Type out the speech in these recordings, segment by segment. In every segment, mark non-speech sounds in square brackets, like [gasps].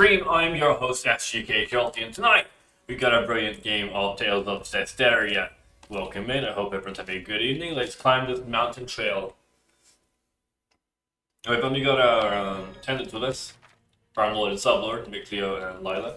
stream. I'm your host, SGK Kelty, and tonight we got a brilliant game of Tales of Zestiria. Welcome in. I hope everyone's having a good evening. Let's climb this mountain trail. We've only got our um, attendants with us. Prime Lord and Sublord, Mikleo and Lailah.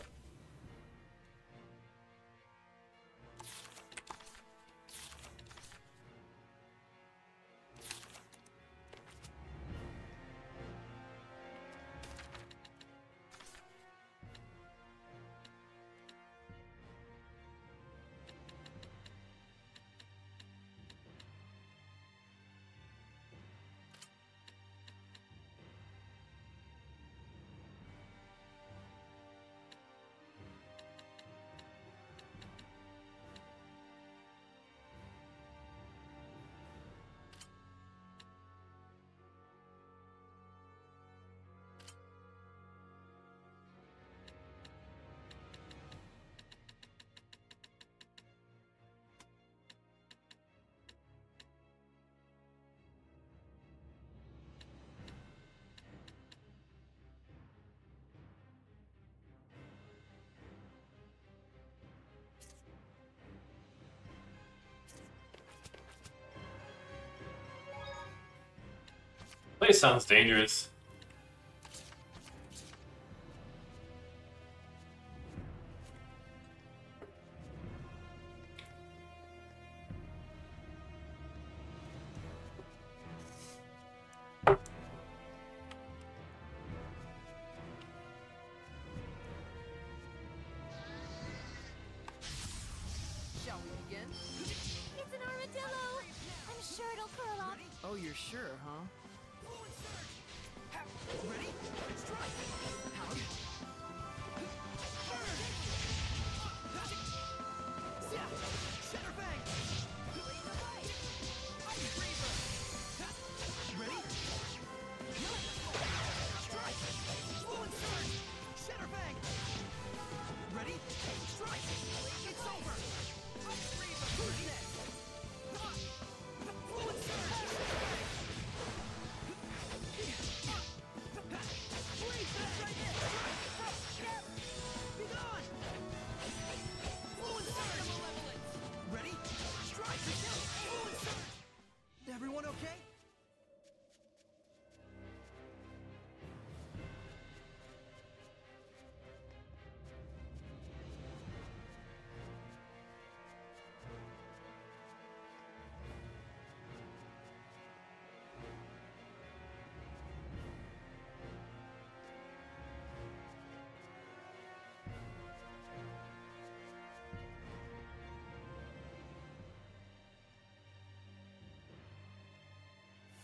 Sounds dangerous.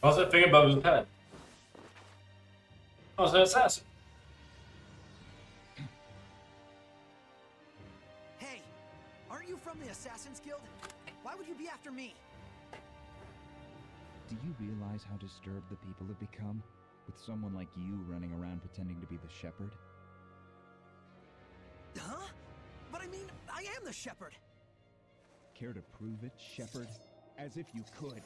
What's that thing above his head? Oh, it's an assassin. Hey, aren't you from the Assassin's Guild? Why would you be after me? Do you realize how disturbed the people have become? With someone like you running around pretending to be the shepherd? Huh? But I mean, I am the shepherd. Care to prove it, shepherd? As if you could.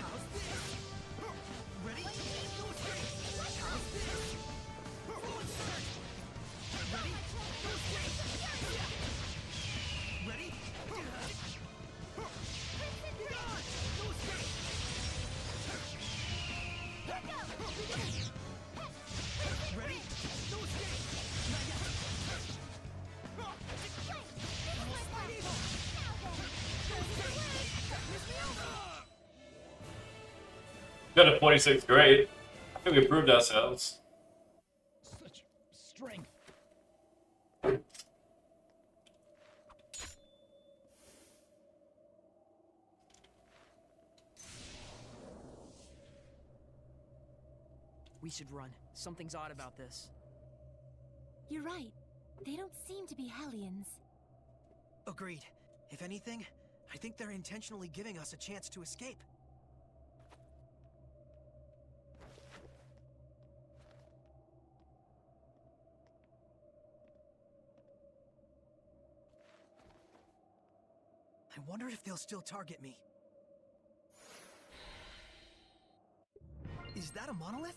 How's this? Ready? Got a 46th grade. I think we proved ourselves. Such strength. We should run. Something's odd about this. You're right. They don't seem to be Hellions. Agreed. If anything, I think they're intentionally giving us a chance to escape. I wonder if they'll still target me. Is that a monolith?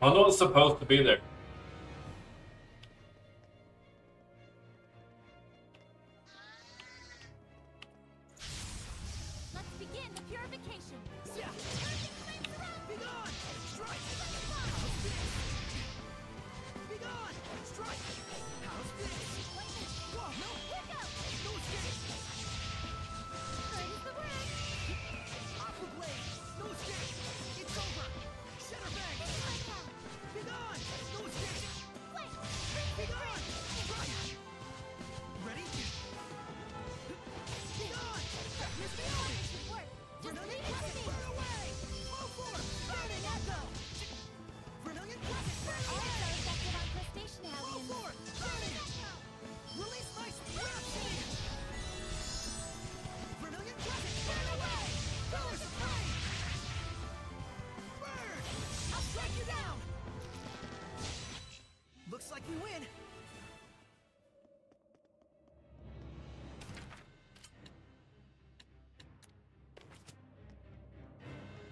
I'm not supposed to be there. Let's begin the purification. Yeah.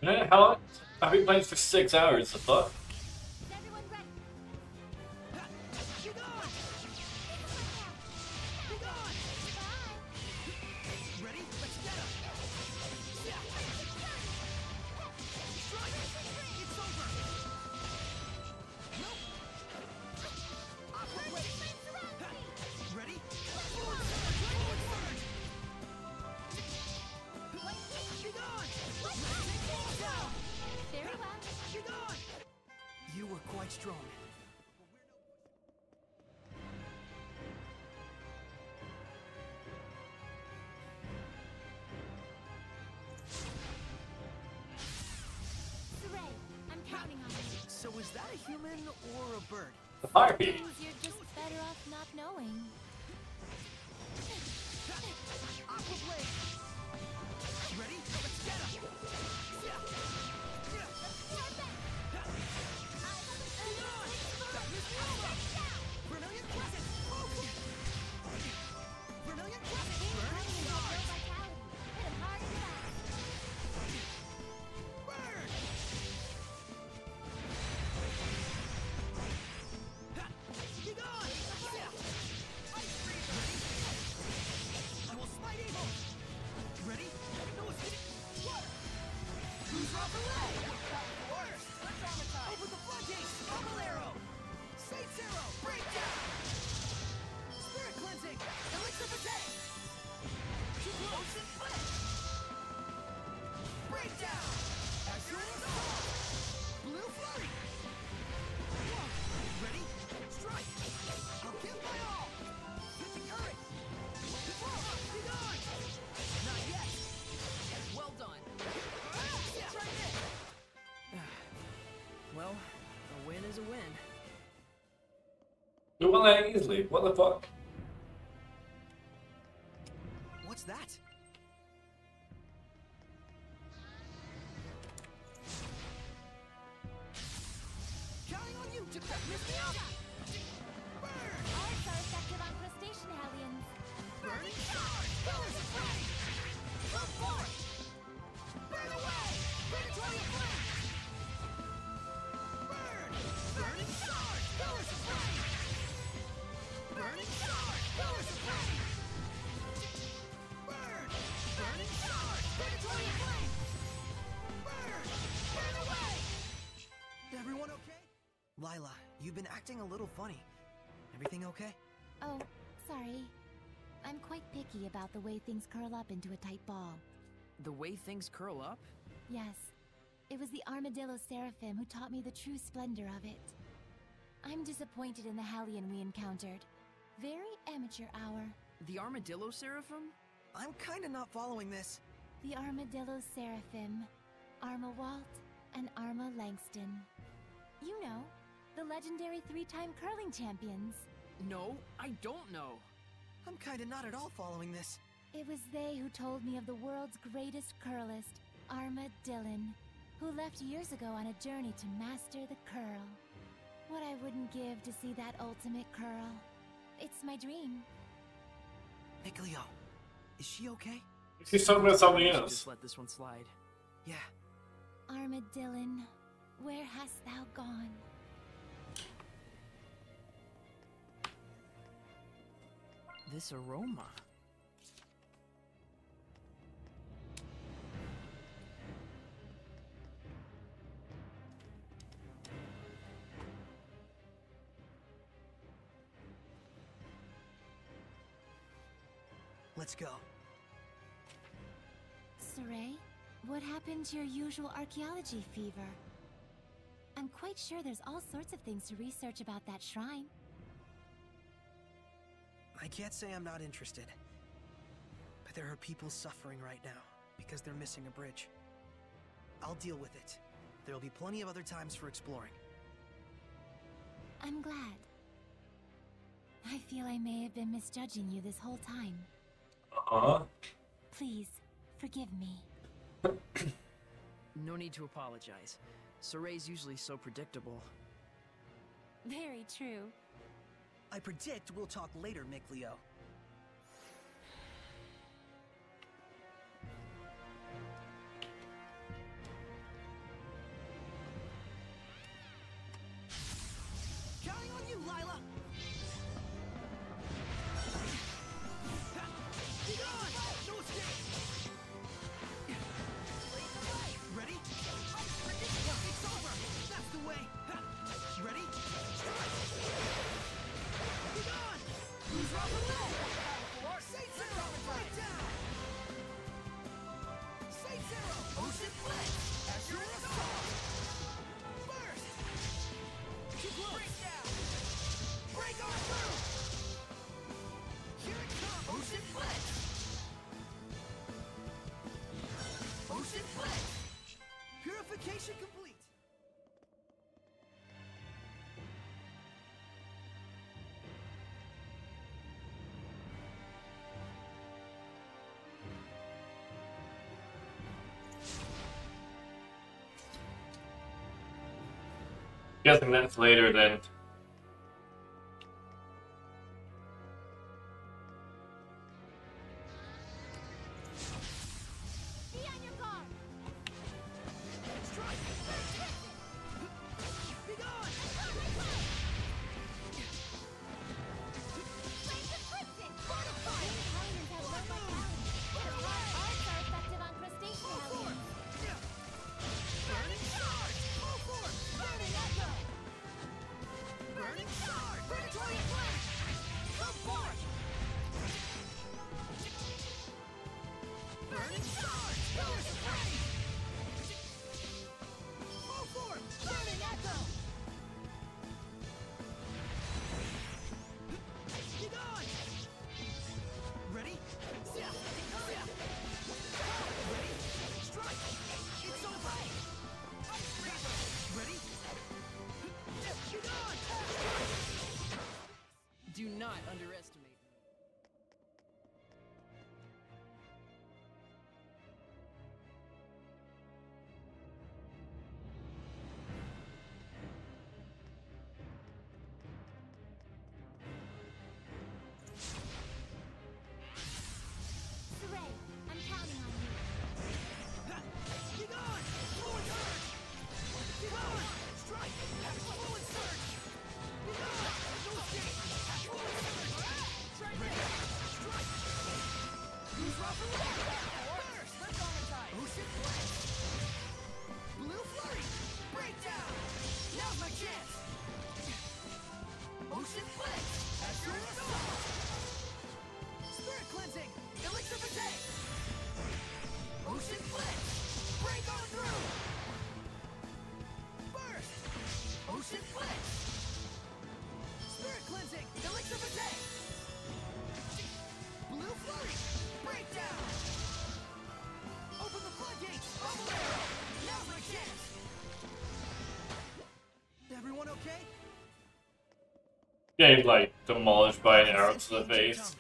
How long? I've been playing for six hours, the fuck? Well, won that easily. What the fuck? A little funny. Everything okay? Oh, sorry. I'm quite picky about the way things curl up into a tight ball. The way things curl up? Yes, it was the Armadillo Seraphim who taught me the true splendor of it. I'm disappointed in the Hellion we encountered. Very amateur hour. The Armadillo Seraphim? I'm kinda not following this. The Armadillo Seraphim, Arma Walt, and Arma Langston. You know, the legendary three-time curling champions. No, I don't know. I'm kinda not at all following this. It was they who told me of the world's greatest curlist, Arma Dillon, who left years ago on a journey to master the curl. What I wouldn't give to see that ultimate curl. It's my dream. Mikleo, is she okay? She's talking about something else. Just let this one slide. Yeah. Arma Dillon, where hast thou gone? This aroma. Let's go. Sorey, what happened to your usual archaeology fever? I'm quite sure there's all sorts of things to research about that shrine. I can't say I'm not interested. But there are people suffering right now because they're missing a bridge. I'll deal with it. There'll be plenty of other times for exploring. I'm glad. I feel I may have been misjudging you this whole time. Uh-huh. Please, forgive me. No need to apologize. Sorey's usually so predictable. Very true. I predict we'll talk later, Mikleo. Guessing that's later then. Getting like demolished by an arrow to the face.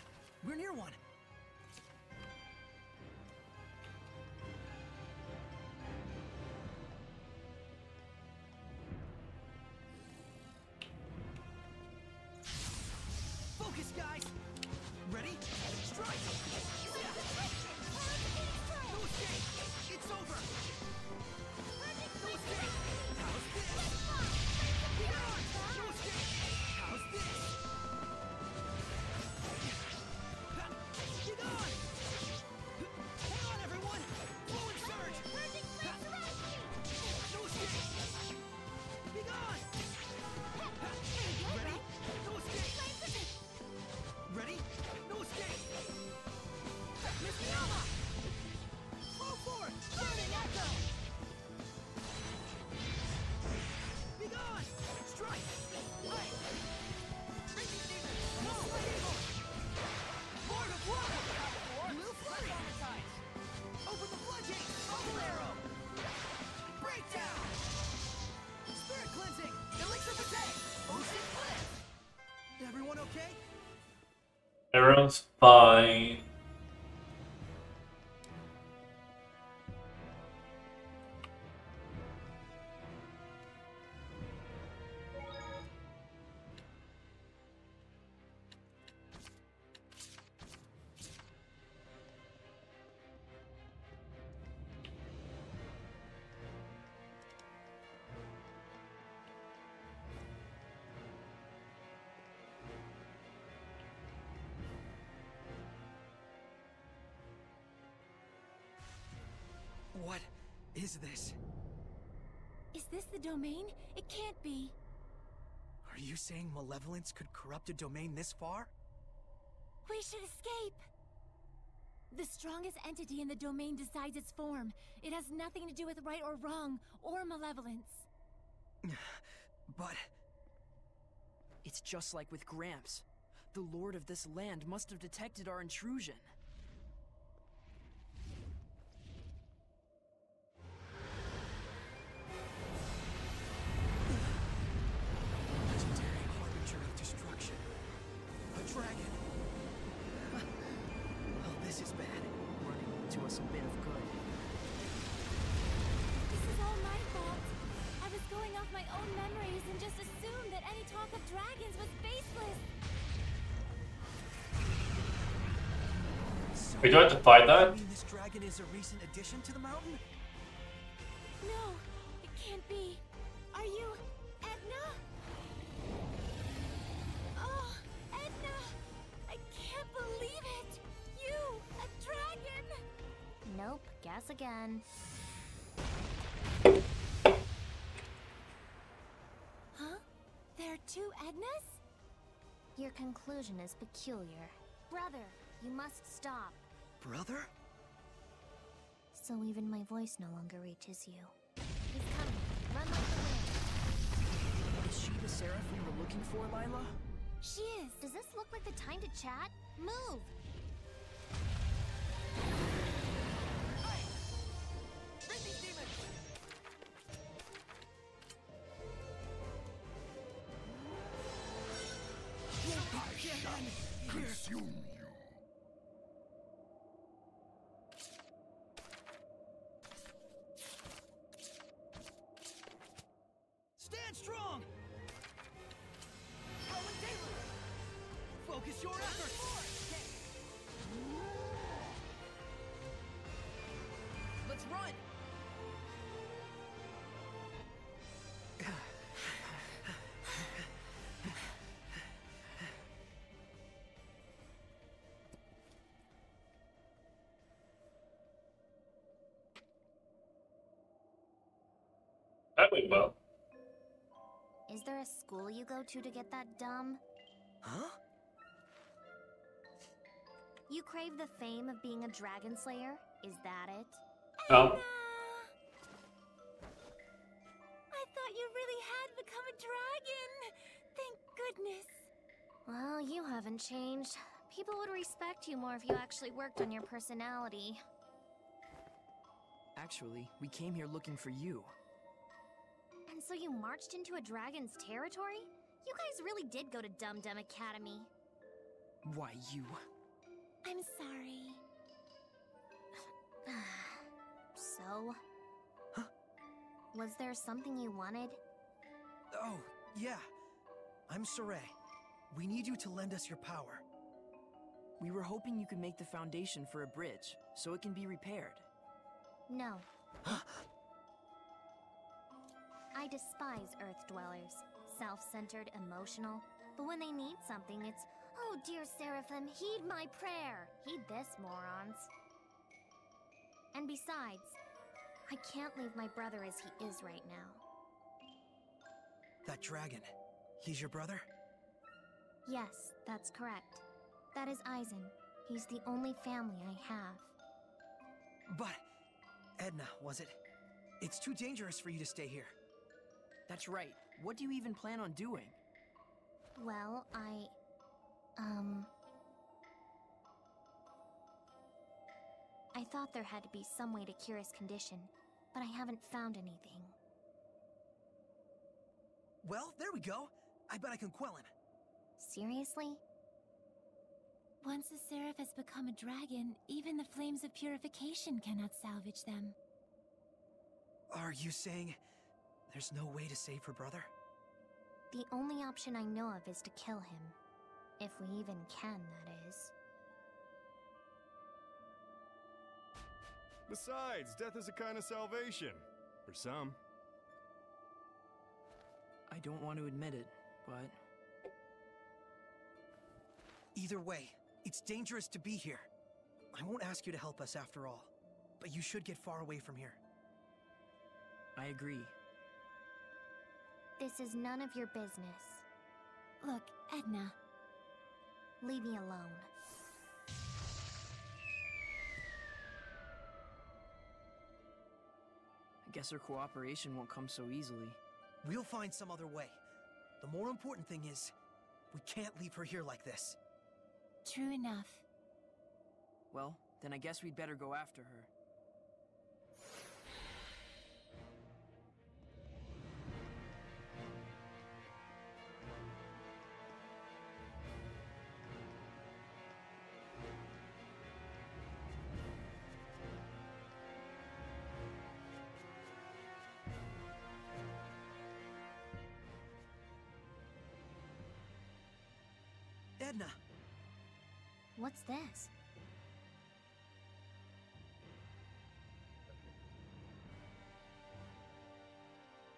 Domain? It can't be. Are you saying malevolence could corrupt a domain this far? We should escape. The strongest entity in the domain decides its form. It has nothing to do with right or wrong, or malevolence. [sighs] But It's just like with Gramps. The lord of this land must have detected our intrusion. So, don't have to fight you that. mean this dragon is a recent addition to the mountain? No, it can't be. Are you Edna? Oh, Edna! I can't believe it! You, a dragon! Nope, guess again. Huh? There are two Ednas? Your conclusion is peculiar. Brother, you must stop. Brother? So even my voice no longer reaches you. He's coming. Run like the wind. Is she the seraph we were looking for, Lailah? She is. Does this look like the time to chat? Move! That went well. Is there a school you go to to get that dumb? Huh? You crave the fame of being a dragon slayer? Is that it? Um, I thought you really had become a dragon. Thank goodness. Well, you haven't changed. People would respect you more if you actually worked on your personality. Actually, we came here looking for you. And so you marched into a dragon's territory? You guys really did go to Dum Dum Academy. Why, you. I'm sorry. [sighs] so? Huh? Was there something you wanted? Oh, yeah. I'm Sorey. We need you to lend us your power. We were hoping you could make the foundation for a bridge, so it can be repaired. No. [gasps] I despise Earth dwellers. Self-centered, emotional. But when they need something, it's, oh dear Seraphim, heed my prayer. Heed this, morons. And besides, I can't leave my brother as he is right now. That dragon. He's your brother? Yes, that's correct. That is Eizen. He's the only family I have. But... Edna, was it? It's too dangerous for you to stay here. That's right. What do you even plan on doing? Well, I... Um... I thought there had to be some way to cure his condition, but I haven't found anything. Well, there we go. I bet I can quell him. Seriously? Once a seraph has become a dragon, even the flames of purification cannot salvage them. Are you saying there's no way to save her brother? The only option I know of is to kill him. If we even can, that is. Besides, death is a kind of salvation. For some. I don't want to admit it, but Either way, it's dangerous to be here. I won't ask you to help us after all, but you should get far away from here. I agree. This is none of your business. Look, Edna, Leave me alone. I guess our cooperation won't come so easily. We'll find some other way. The more important thing is, we can't leave her here like this. true enough. Well, then I guess we'd better go after her. Edna, What's this?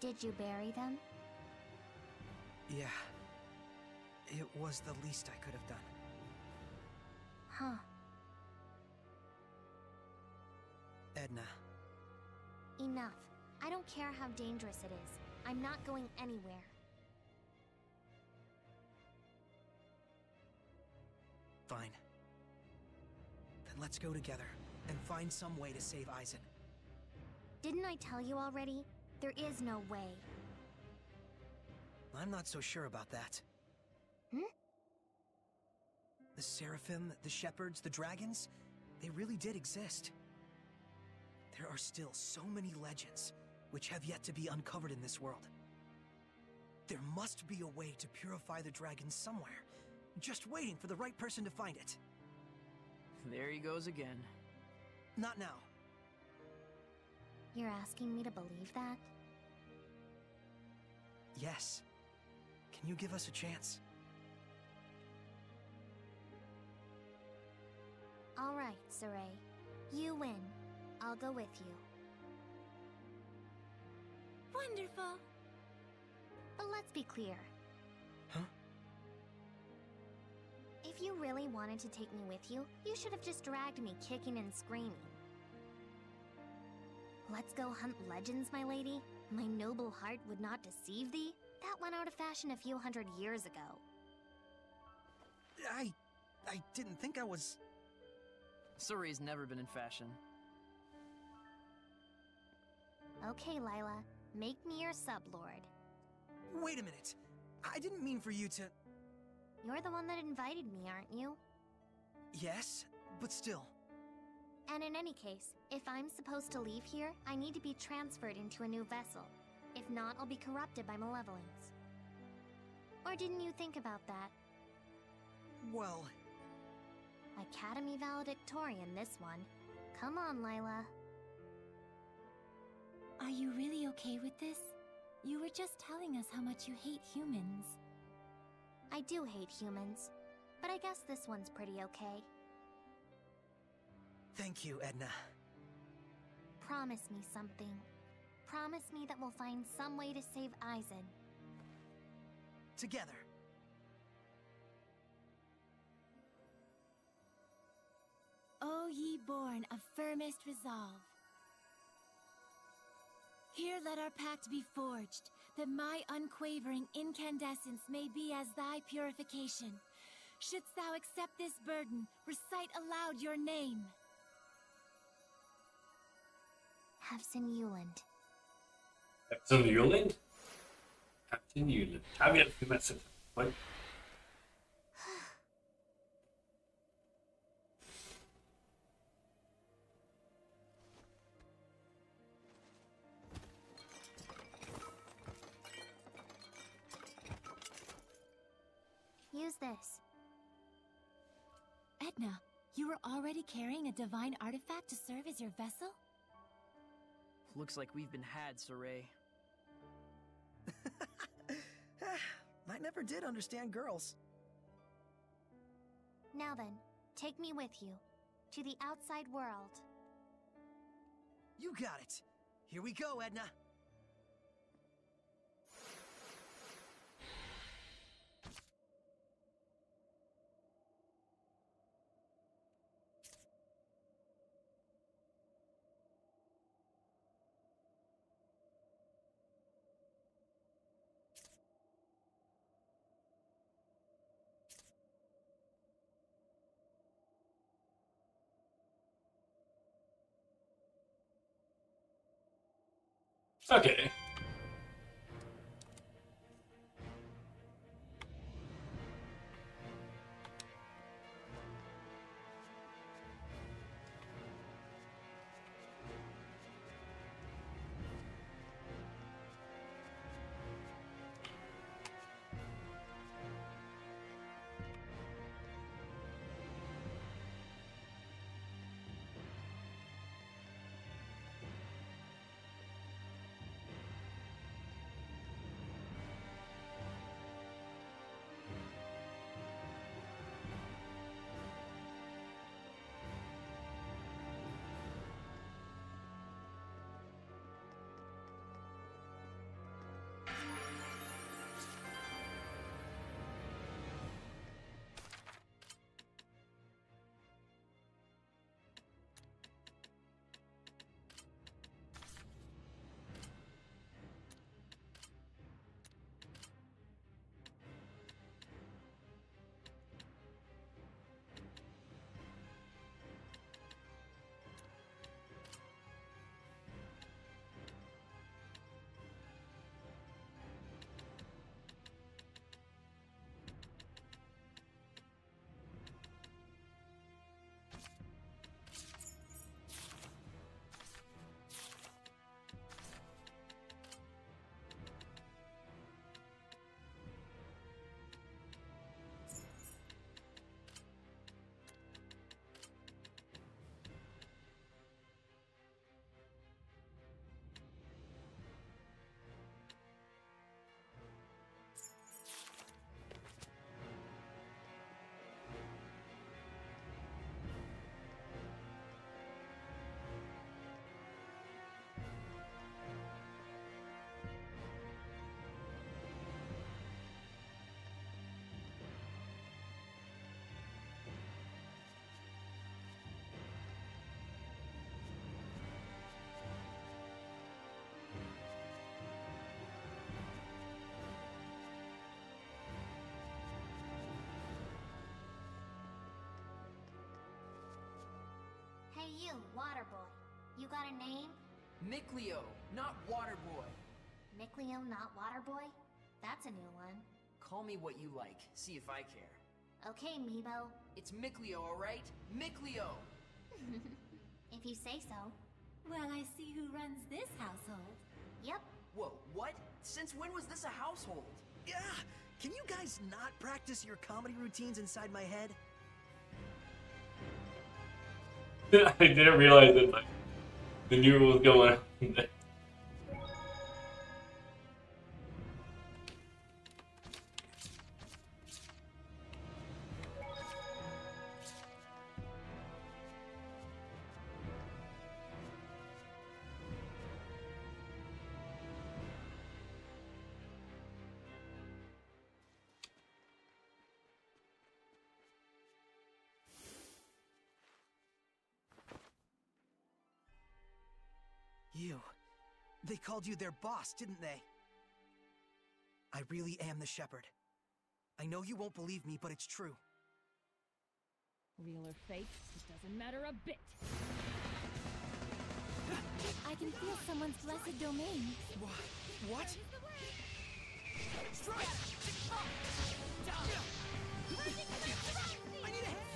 Did you bury them? yeah. It was the least I could have done. Huh. Edna, Enough. I don't care how dangerous it is. I'm not going anywhere. Fine. Then let's go together and find some way to save Eizen. Didn't I tell you already? There is no way. I'm not so sure about that. Hmm? The Seraphim, the Shepherds, the Dragons, they really did exist. There are still so many legends which have yet to be uncovered in this world. There must be a way to purify the dragons somewhere. Just waiting for the right person to find it. There he goes again. Not now. You're asking me to believe that? Yes. Can you give us a chance? All right, Sorey. You win. I'll go with you. Wonderful. But let's be clear. If you really wanted to take me with you, you should have just dragged me kicking and screaming. Let's go hunt legends, my lady. My noble heart would not deceive thee? That went out of fashion a few hundred years ago. I. I didn't think I was. Sorey's never been in fashion. Okay, Lailah. Make me your sublord. Wait a minute. I didn't mean for you to. You're the one that invited me, aren't you? Yes, but still. And in any case, if I'm supposed to leave here, I need to be transferred into a new vessel. If not, I'll be corrupted by malevolence. Or didn't you think about that? Well, Academy valedictorian, this one. Come on, Lailah. Are you really okay with this? You were just telling us how much you hate humans. I do hate humans, but I guess this one's pretty okay. thank you, Edna. Promise me something. Promise me that we'll find some way to save Eizen. Together. O ye born of firmest resolve. Here let our pact be forged, that my unquavering incandescence may be as thy purification. Shouldst thou accept this burden, recite aloud your name. Havson Euland. Captain Yuland? Captain Yuland. Have you ever met this. Edna, you were already carrying a divine artifact to serve as your vessel? Looks like we've been had, Sorey. [laughs] I never did understand girls. Now then, take me with you. To the outside world. You got it. Here we go, Edna. Okay. You, Water Boy. You got a name? Mikleo, not Waterboy. Mikleo, not Waterboy? That's a new one. Call me what you like. See if I care. Okay, Meebo. It's Mikleo, alright? Mikleo! [laughs] If you say so. Well, I see who runs this household. Yep. Whoa, what? Since when was this a household? Yeah! Can you guys not practice your comedy routines inside my head? [laughs] I didn't realize that like the new was going on. [laughs] called you their boss, didn't they? I really am the shepherd. I know you won't believe me, but it's true. Real or fake, it doesn't matter a bit. I can feel someone's blessed domain. What? What?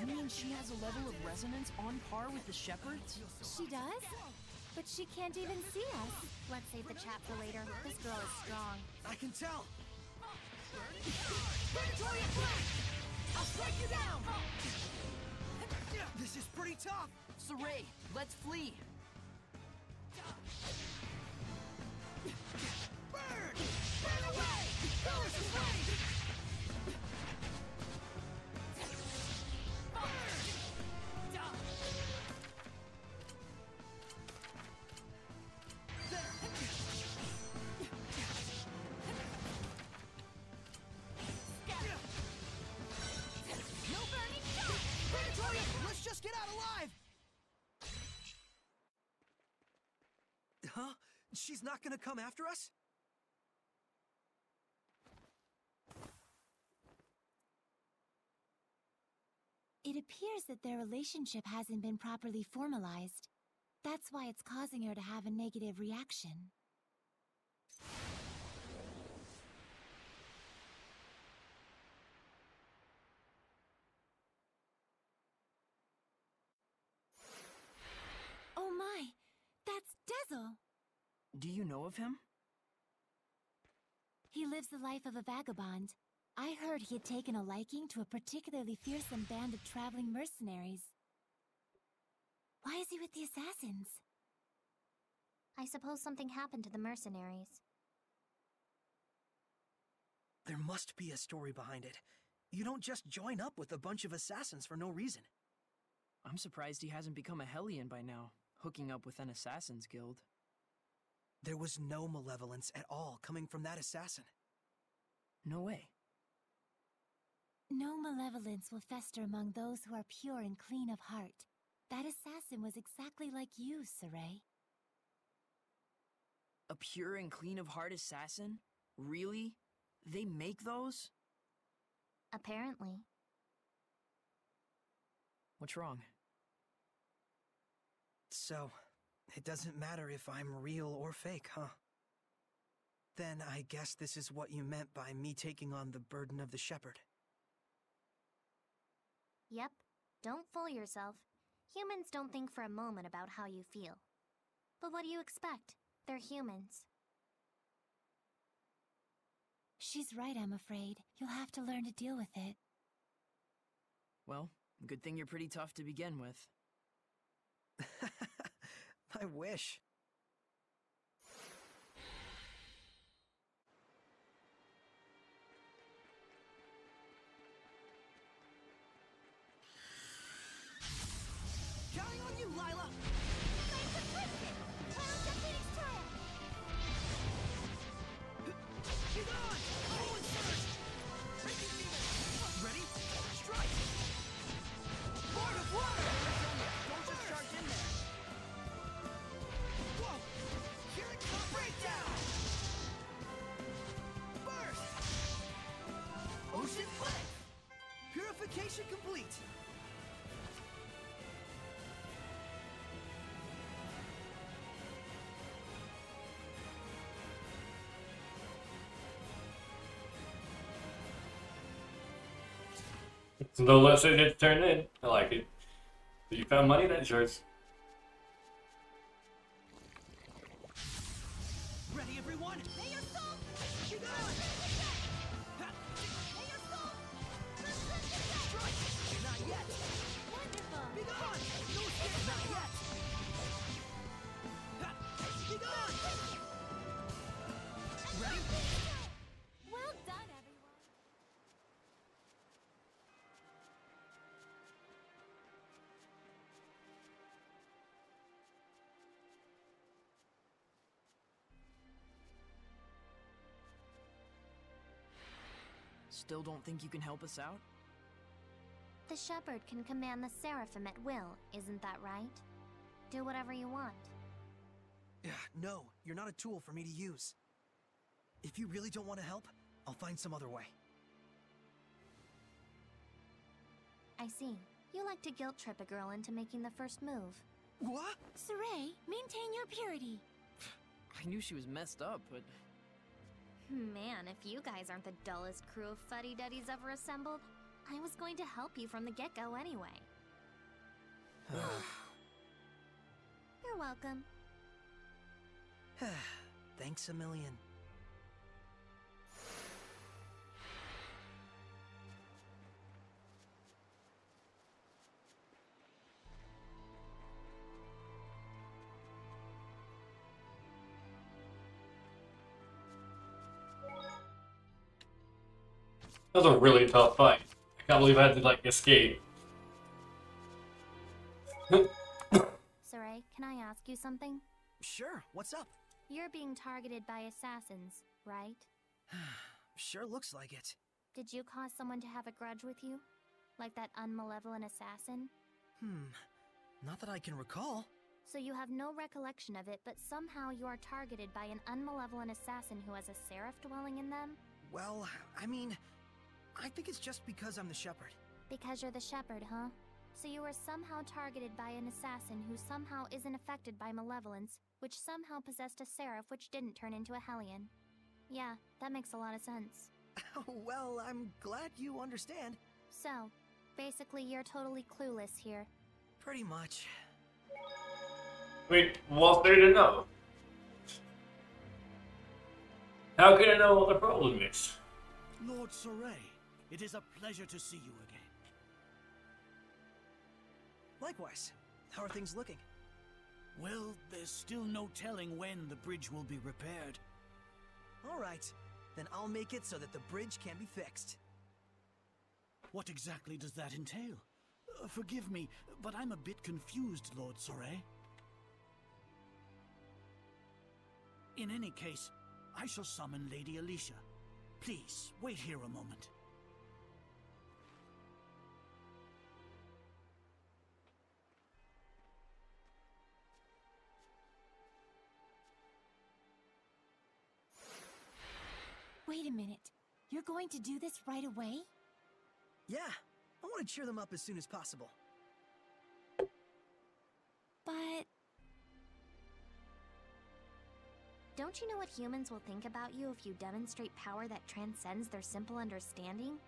You mean she has a level of resonance on par with the shepherds? She does? But she can't even see us. Let's save the chat for later. This girl is strong. I can tell. I'll strike you down! This is pretty tough. Sorey, let's flee! Burn! Burn away! Colors away! She's not gonna come after us? It appears that their relationship hasn't been properly formalized. That's why it's causing her to have a negative reaction. Oh my! That's Dezel! Do you know of him? He lives the life of a vagabond. I heard he had taken a liking to a particularly fearsome band of traveling mercenaries. Why is he with the assassins? I suppose something happened to the mercenaries. There must be a story behind it. You don't just join up with a bunch of assassins for no reason. I'm surprised he hasn't become a Hellion by now, hooking up with an Assassin's Guild. There was no malevolence at all coming from that assassin. No way. No malevolence will fester among those who are pure and clean of heart. That assassin was exactly like you, Sorey. A pure and clean of heart assassin? Really? They make those? Apparently. What's wrong? So, it doesn't matter if I'm real or fake, huh? Then I guess this is what you meant by me taking on the burden of the shepherd. Yep. Don't fool yourself. Humans don't think for a moment about how you feel. But what do you expect? They're humans. She's right, I'm afraid. You'll have to learn to deal with it. Well, good thing you're pretty tough to begin with. [laughs] I wish. No less it gets turned in. I like it. You found money, that's yours. Ready, Still don't think you can help us out? The shepherd can command the seraphim at will, isn't that right? Do whatever you want. No, you're not a tool for me to use. If you really don't want to help, I'll find some other way. I see. You like to guilt trip a girl into making the first move. What? Sorey, maintain your purity. I knew she was messed up, but Man, if you guys aren't the dullest crew of fuddy-duddies ever assembled, I was going to help you from the get-go anyway. [sighs] You're welcome. [sighs] Thanks a million. That was a really tough fight. I can't believe I had to like escape. Sorey, can I ask you something? Sure, what's up? You're being targeted by assassins, right? [sighs] Sure looks like it. Did you cause someone to have a grudge with you? Like that unmalevolent assassin? Hmm, not that I can recall. So you have no recollection of it, but somehow you are targeted by an unmalevolent assassin who has a seraph dwelling in them? Well, I mean, I think it's just because I'm the shepherd. Because you're the shepherd, huh? So you were somehow targeted by an assassin who somehow isn't affected by malevolence, which somehow possessed a seraph which didn't turn into a hellion. Yeah, that makes a lot of sense. [laughs] well, I'm glad you understand. So, basically you're totally clueless here. Pretty much. Wait, what's there to know? How can I know what the problem is? Lord Sorey, it is a pleasure to see you again. Likewise. How are things looking? Well, there's still no telling when the bridge will be repaired. All right. Then I'll make it so that the bridge can be fixed. What exactly does that entail? Uh, forgive me, but I'm a bit confused, Lord Sorey. In any case, I shall summon Lady Alisha. Please, wait here a moment. Wait a minute. You're going to do this right away? Yeah, I want to cheer them up as soon as possible. But Don't you know what humans will think about you if you demonstrate power that transcends their simple understanding?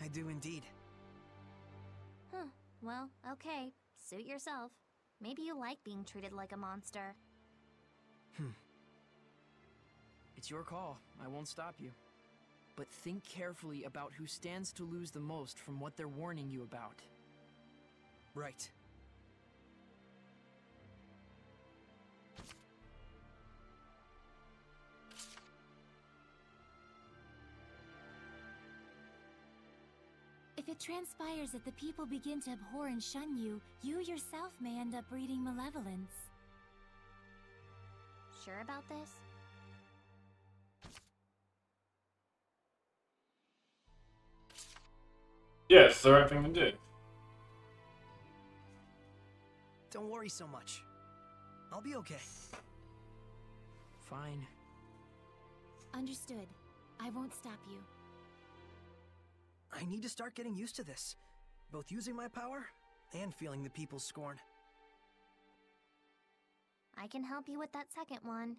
I do indeed. Huh. Well, okay. Suit yourself. Maybe you like being treated like a monster. Hmm. It's your call. I won't stop you. But think carefully about who stands to lose the most from what they're warning you about. Right. if it transpires that the people begin to abhor and shun you, you yourself may end up breeding malevolence. Sure about this? Yes, the right thing to do. Don't worry so much. I'll be okay. Fine. Understood. I won't stop you. I need to start getting used to this. Both using my power and feeling the people's scorn. I can help you with that second one.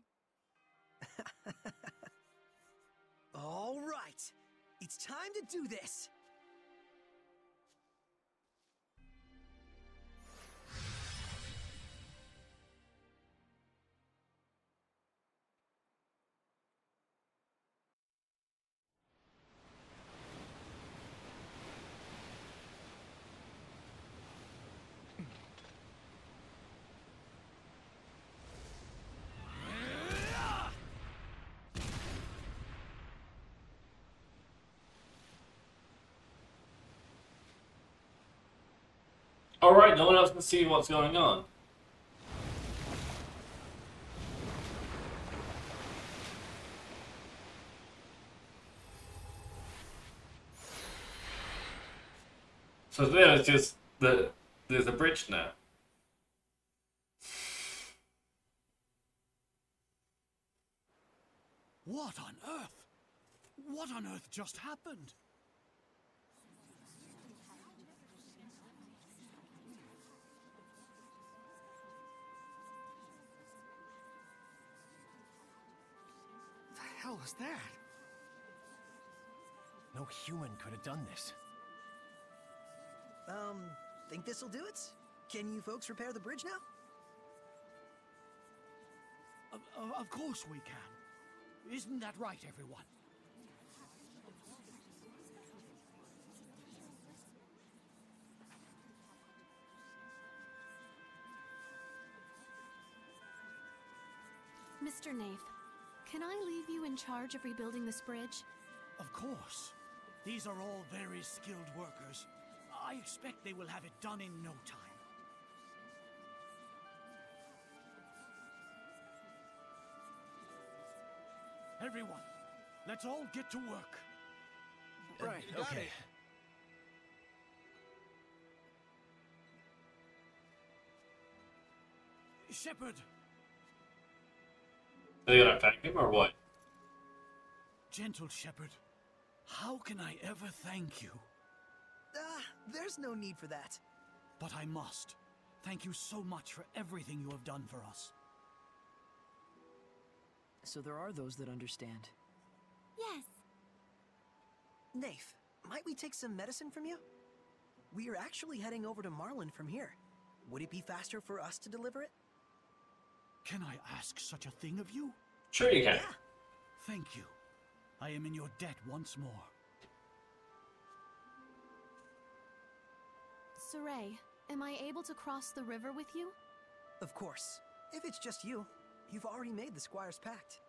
[laughs] All right. It's time to do this! Alright, no one else can see what's going on. So there's just the there's a bridge now. What on earth? What on earth just happened? Hell was that? No human could have done this. Um, think this'll do it? Can you folks repair the bridge now? Of, of, of course we can. Isn't that right, everyone? Mr. Nafe, can I leave you in charge of rebuilding this bridge? Of course. These are all very skilled workers. I expect they will have it done in no time. Everyone, let's all get to work. Right, uh, got okay. it. Shepard, Are they gonna thank him or what? gentle shepherd, how can I ever thank you? Ah, there's no need for that. But I must. Thank you so much for everything you have done for us. So there are those that understand. Yes. Nafe, might we take some medicine from you? We are actually heading over to Marlind from here. Would it be faster for us to deliver it? Can I ask such a thing of you? Sure you can. Yeah. Thank you. I am in your debt once more. Sorey, am I able to cross the river with you? Of course. If it's just you, you've already made the Squire's Pact.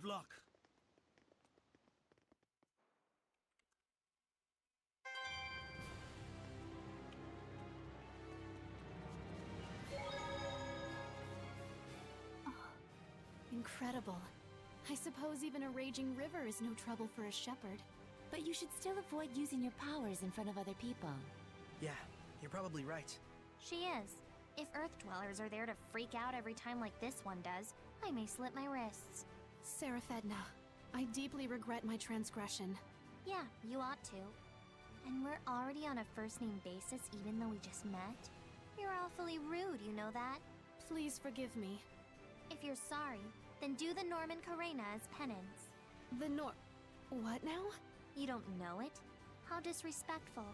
Good luck. Oh, incredible. I suppose even a raging river is no trouble for a shepherd. But you should still avoid using your powers in front of other people. Yeah, you're probably right. She is. If Earth Dwellers are there to freak out every time like this one does, I may slip my wrists. Seraphedna, I deeply regret my transgression. Yeah, you ought to. And we're already on a first name basis even though we just met? You're awfully rude, you know that? Please forgive me. If you're sorry, then do the Norman Karena as penance. The Nor... What now? You don't know it? How disrespectful.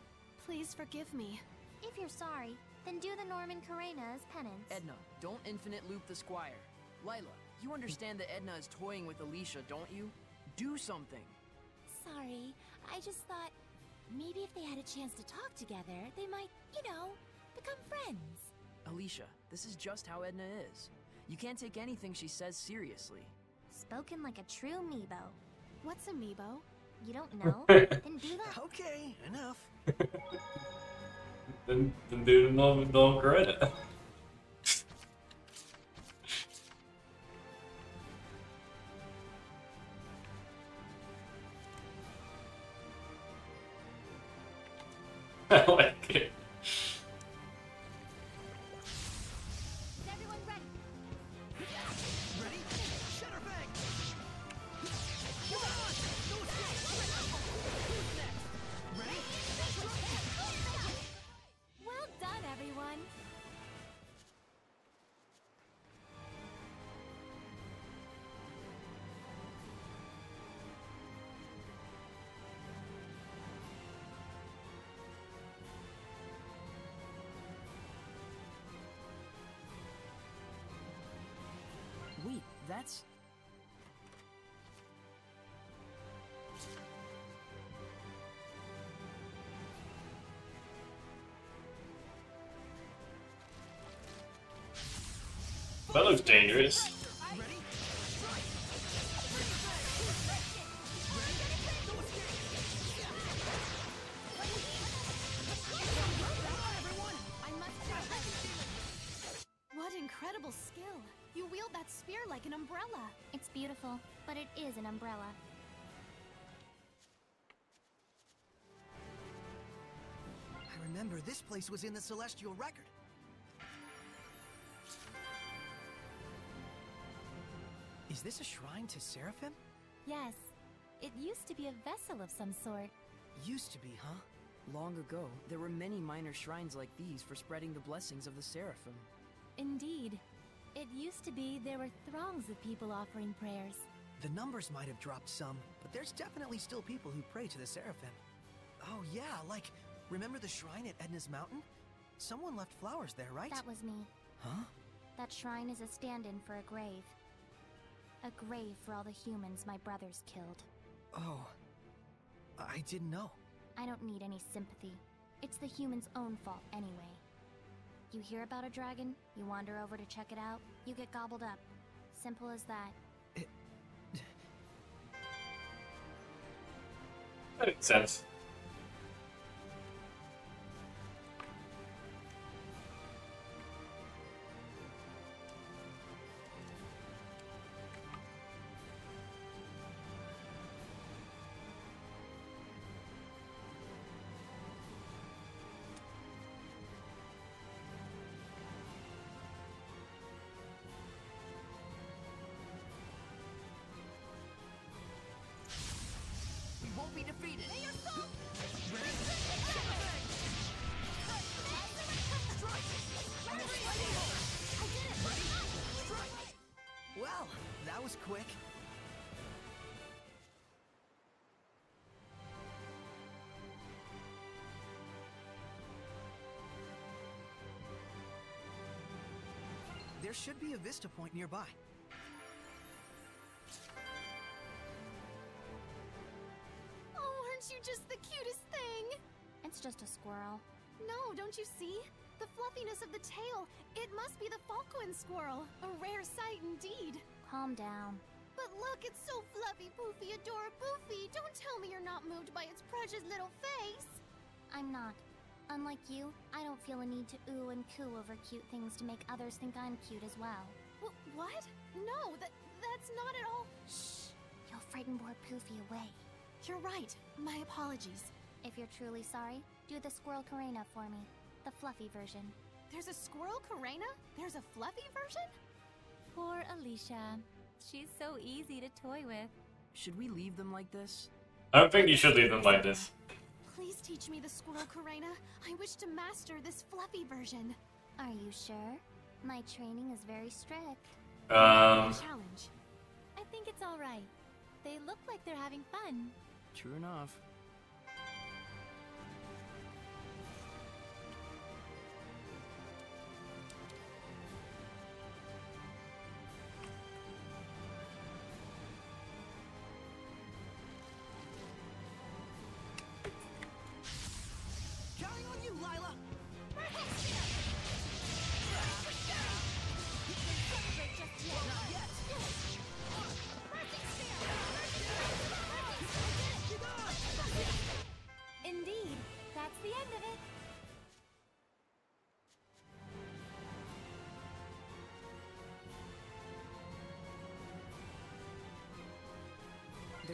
Please forgive me. If you're sorry, then do the Norman Karena as penance. Edna, don't infinite loop the squire. Lailah, you understand that Edna is toying with Alisha, don't you? Do something. Sorry, I just thought maybe if they had a chance to talk together, they might, you know, become friends. Alisha, this is just how Edna is. You can't take anything she says seriously. Spoken like a true Meebo. What's amiibo? You don't [laughs] know? then do that. Okay, enough. [laughs] Then, then do no, no credit. [laughs] That looks dangerous. What incredible skill! You wield that spear like an umbrella. It's beautiful, but it is an umbrella. I remember this place was in the Celestial Record. Is this a shrine to Seraphim? Yes. It used to be a vessel of some sort. Used to be, huh? Long ago, there were many minor shrines like these for spreading the blessings of the Seraphim. Indeed. It used to be there were throngs of people offering prayers. The numbers might have dropped some, but there's definitely still people who pray to the Seraphim. Oh yeah, like, remember the shrine at Edna's Mountain? Someone left flowers there, right? That was me. Huh? That shrine is a stand-in for a grave. A grave for all the humans my brothers killed. Oh. I didn't know. I don't need any sympathy. It's the humans' own fault anyway. You hear about a dragon, you wander over to check it out, you get gobbled up. Simple as that. That makes sense. Should be a vista point nearby. Oh, aren't you just the cutest thing? It's just a squirrel. No, don't you see? The fluffiness of the tail. It must be the falcon squirrel. A rare sight indeed. Calm down. But look, it's so fluffy, poofy, adora poofy. Don't tell me you're not moved by its precious little face. I'm not. Unlike you, I don't feel a need to ooh and coo over cute things to make others think I'm cute as well. Wh- what? No, that that's not at all. Shh! You'll frighten poor Poofy away. You're right. My apologies. If you're truly sorry, do the Squirrel Karena for me. The fluffy version. There's a squirrel Karena? There's a fluffy version? Poor Alisha. She's so easy to toy with. Should we leave them like this? I don't think you should leave them like this. Please teach me the squirrel Karena. I wish to master this fluffy version. Are you sure? My training is very strict. Um, Challenge. I think it's all right. They look like they're having fun. True enough.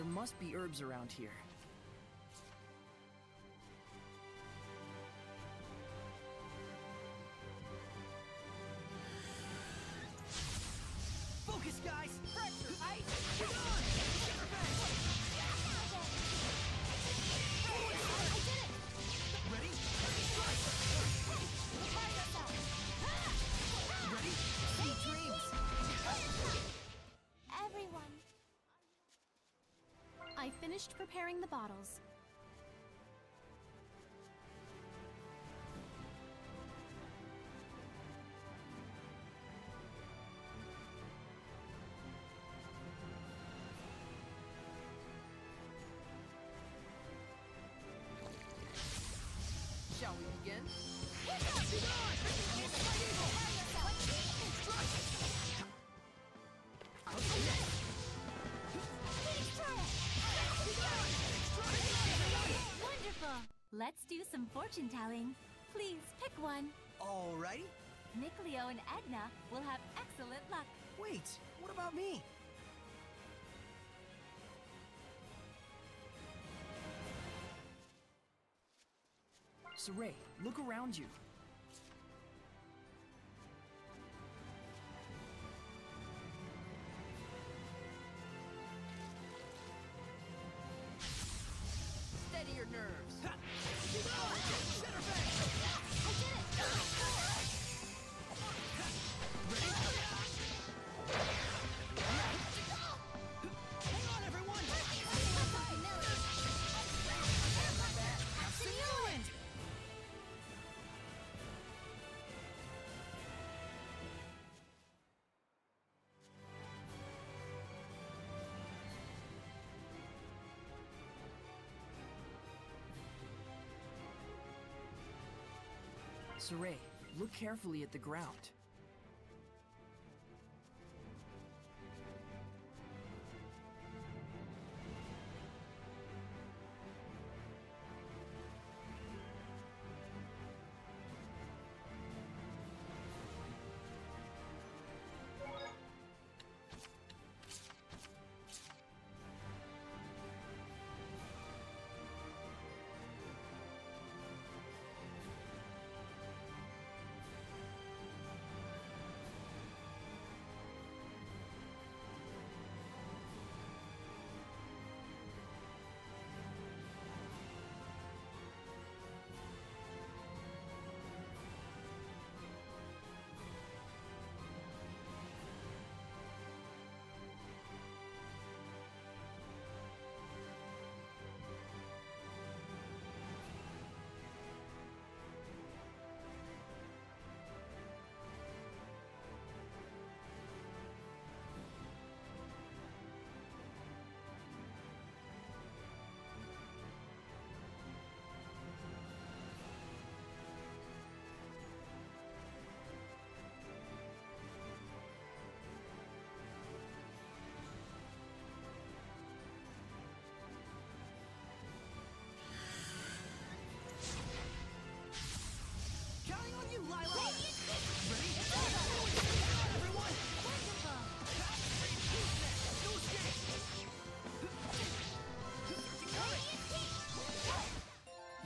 There must be herbs around here. preparing the bottles. Shall we begin? Look out! Some fortune telling. Please pick one. Alrighty. Mikleo and Edna will have excellent luck. Wait, what about me? Sorey, look around you. Sorey, look carefully at the ground.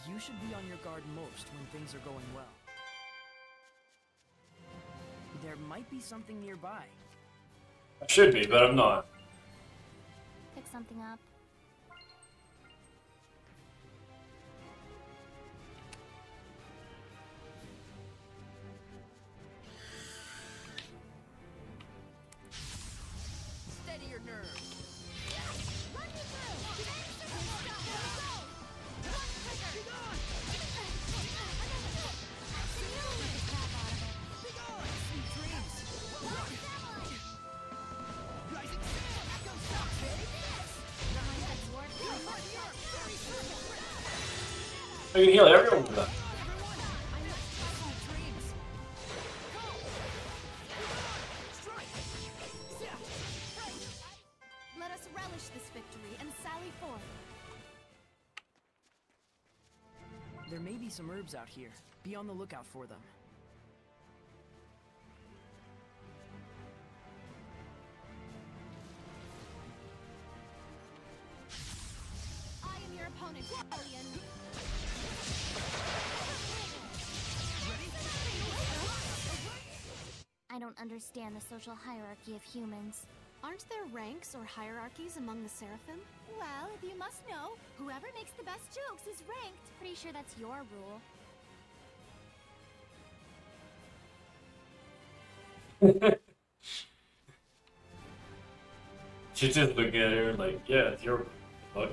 You, should be on your guard most when things are going well. There might be something nearby. I should be, but I'm not. Pick something up. Some herbs out here. Be on the lookout for them. I am your opponent, Alien. I don't understand the social hierarchy of humans. Aren't there ranks or hierarchies among the Seraphim? Well, if you must know, whoever makes the best jokes is ranked. Pretty sure that's your rule. [laughs] She's just looking at her like, yeah, it's your fuck.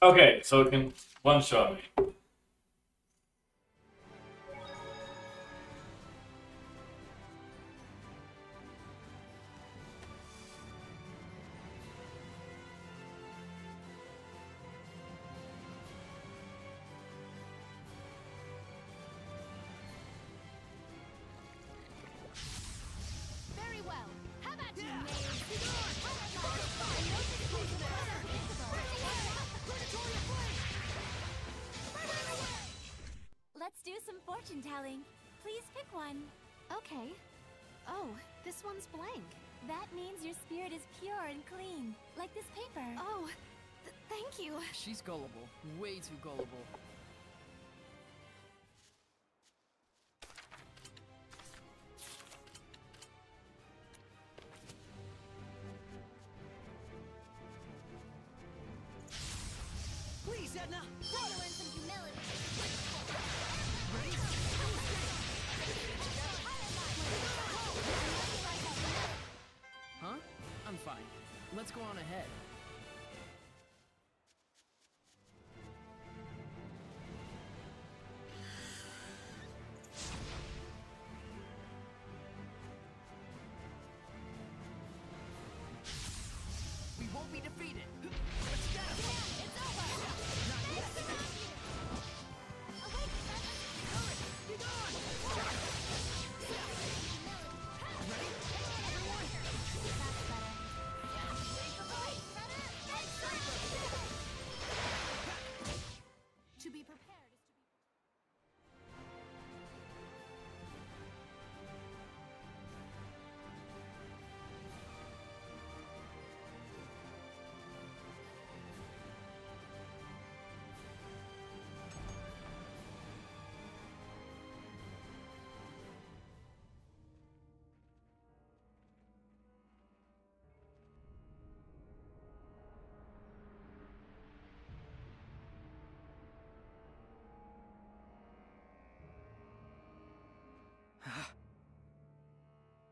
Okay, so it can one shot me. She's gullible. Way too gullible.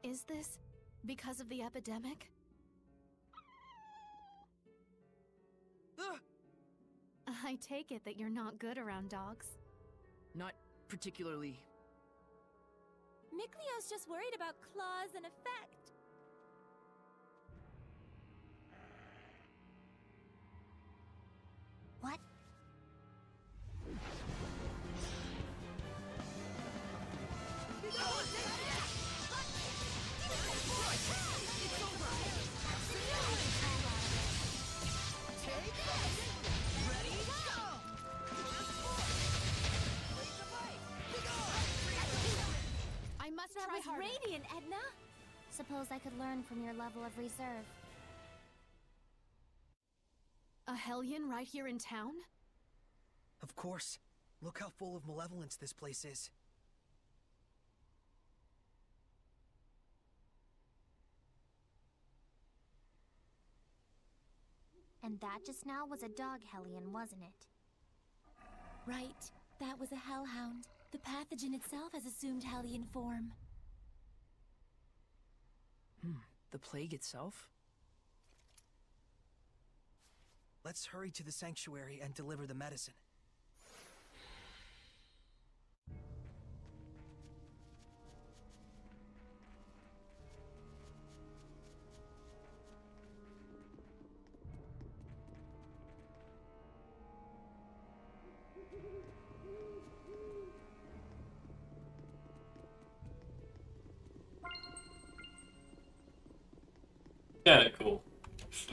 Is this because of the epidemic? I take it that you're not good around dogs. Not particularly. Mikleo's just worried about claws and effect. Was harder. radiant, Edna. Suppose I could learn from your level of reserve. A Hellion right here in town? Of course. Look how full of malevolence this place is. And that just now was a dog hellion, wasn't it? Right. That was a hellhound. The pathogen itself has assumed Hellion form. Hmm. The plague itself? Let's hurry to the sanctuary and deliver the medicine.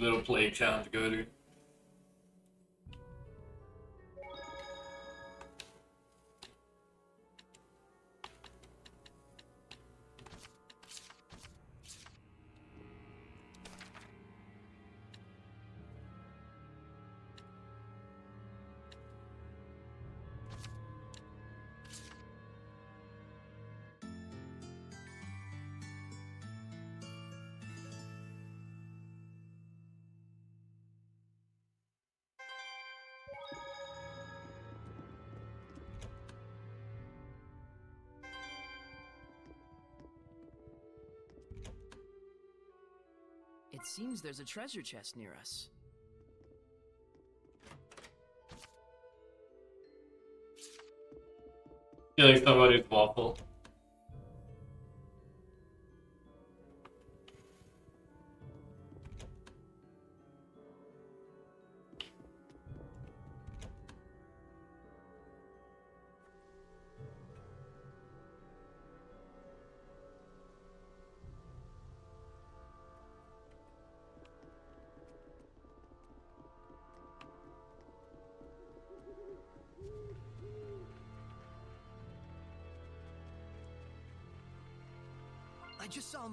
Little plague challenge to go to. Seems there's a treasure chest near us. Feeling like somebody's waffle.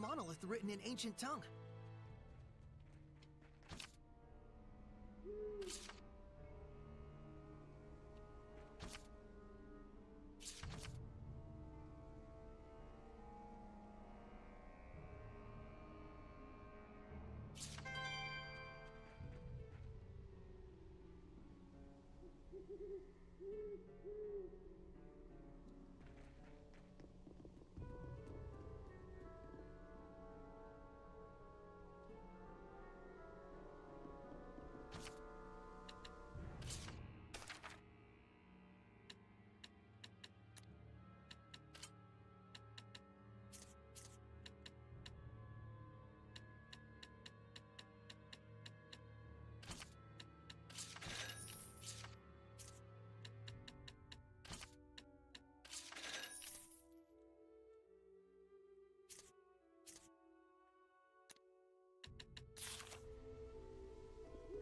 Monolith written in ancient tongue.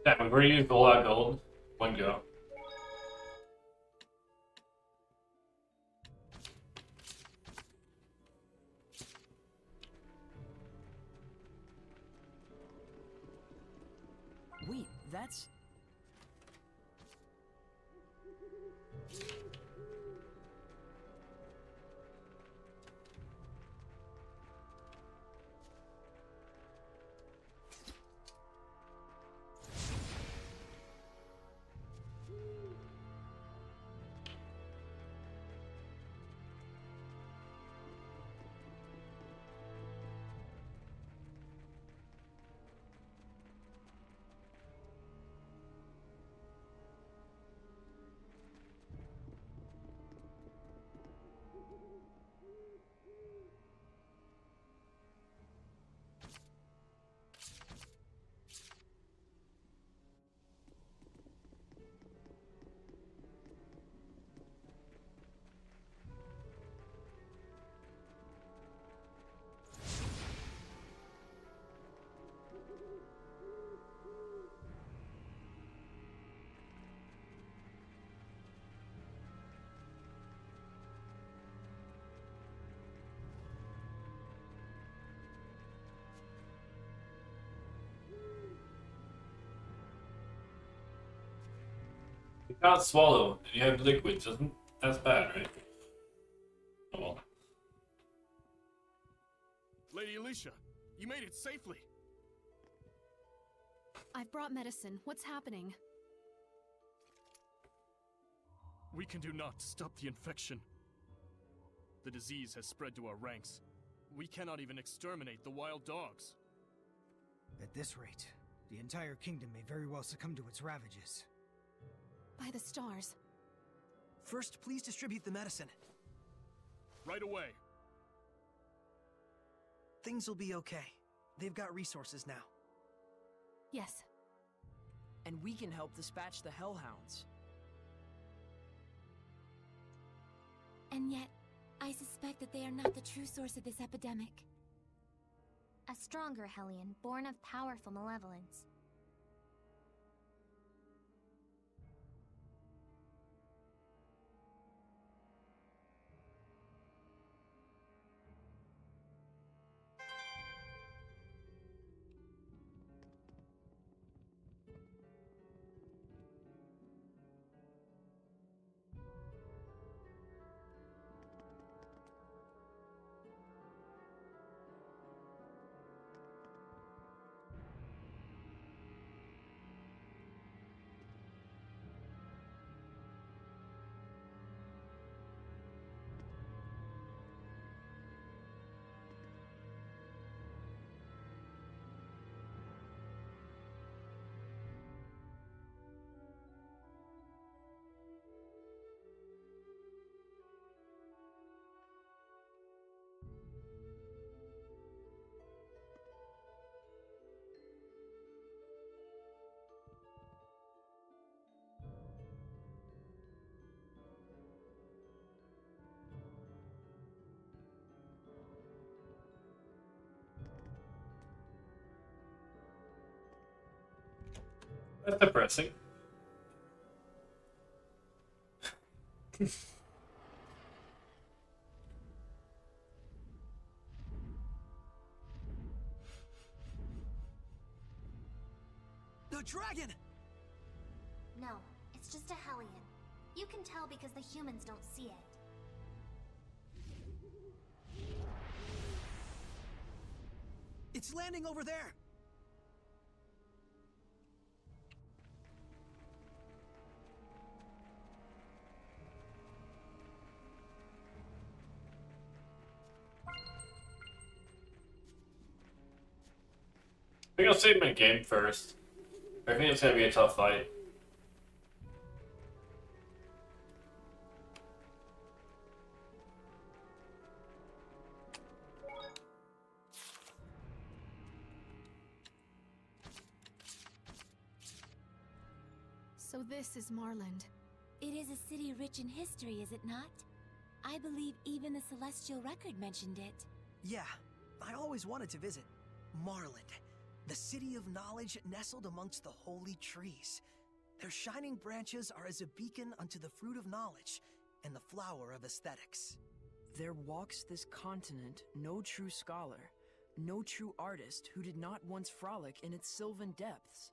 Yeah, we've already used a lot of gold. One go. You can't swallow, and you have liquids, doesn't that's bad, right? Oh well. Lady Alisha, you made it safely. I've brought medicine. What's happening? We can do naught to stop the infection. The disease has spread to our ranks. We cannot even exterminate the wild dogs. At this rate, the entire kingdom may very well succumb to its ravages. By the stars. First, please distribute the medicine. Right away. Things will be okay. They've got resources now. Yes. And we can help dispatch the Hellhounds. And yet, I suspect that they are not the true source of this epidemic. A stronger Hellion, born of powerful malevolence. That's depressing. [laughs] The dragon! No, it's just a Hellion. You can tell because the humans don't see it. It's landing over there! I think I'll save my game first. I think it's gonna be a tough fight. So this is Marlind. It is a city rich in history, is it not? I believe even the Celestial Record mentioned it. Yeah, I always wanted to visit. Marlind, the city of knowledge nestled amongst the holy trees. Their shining branches are as a beacon unto the fruit of knowledge and the flower of aesthetics. There walks this continent no true scholar, no true artist who did not once frolic in its sylvan depths.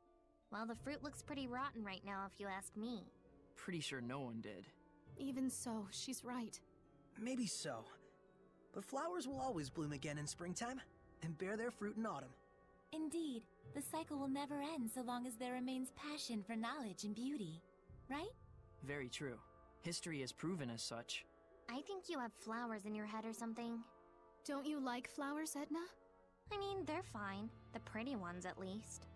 Well, the fruit looks pretty rotten right now, if you ask me. Pretty sure no one did. Even so, she's right. Maybe so. But flowers will always bloom again in springtime and bear their fruit in autumn. Indeed, the cycle will never end so long as there remains passion for knowledge and beauty. Right? Very true. History has proven as such. I think you have flowers in your head or something. Don't you like flowers, Edna? I mean, they're fine. The pretty ones, at least.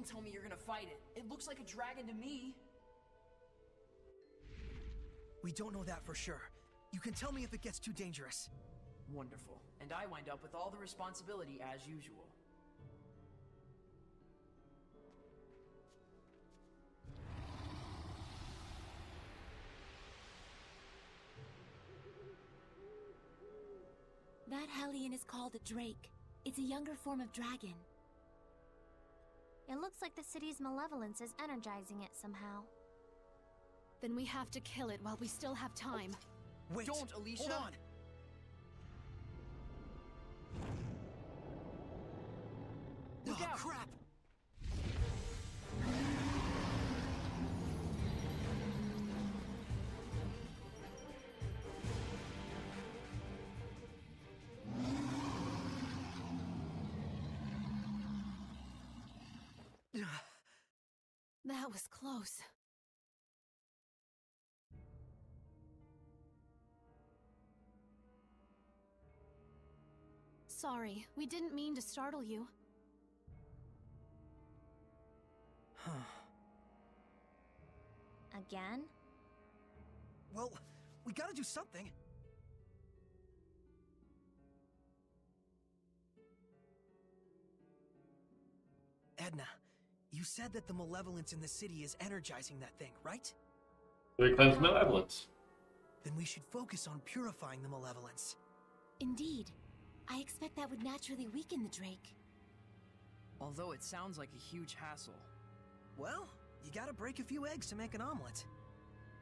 Don't tell me you're gonna fight it. It looks like a dragon to me. We don't know that for sure. You can tell me if it gets too dangerous. Wonderful. And I wind up with all the responsibility as usual. That Hellion is called a Drake. It's a younger form of dragon. It looks like the city's malevolence is energizing it somehow. Then we have to kill it while we still have time. Wait! Don't, Alisha! Hold on! Look oh, out! crap! That was close. Sorry, we didn't mean to startle you. [sighs] Again? well, we gotta do something. Edna, you said that the malevolence in the city is energizing that thing, right? They cleanse malevolence. Then we should focus on purifying the malevolence. Indeed. I expect that would naturally weaken the Drake. Although it sounds like a huge hassle. Well, you gotta break a few eggs to make an omelet.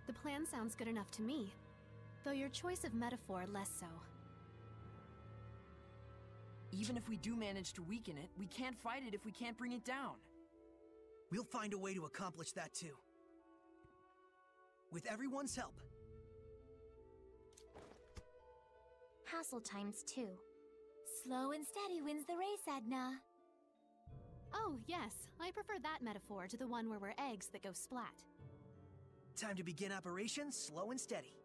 The plan sounds good enough to me. Though your choice of metaphor less so. Even if we do manage to weaken it, we can't fight it if we can't bring it down. We'll find a way to accomplish that too. With everyone's help. Hassle times two. Slow and steady wins the race, Edna. Oh, yes. I prefer that metaphor to the one where we're eggs that go splat. Time to begin operation slow and steady.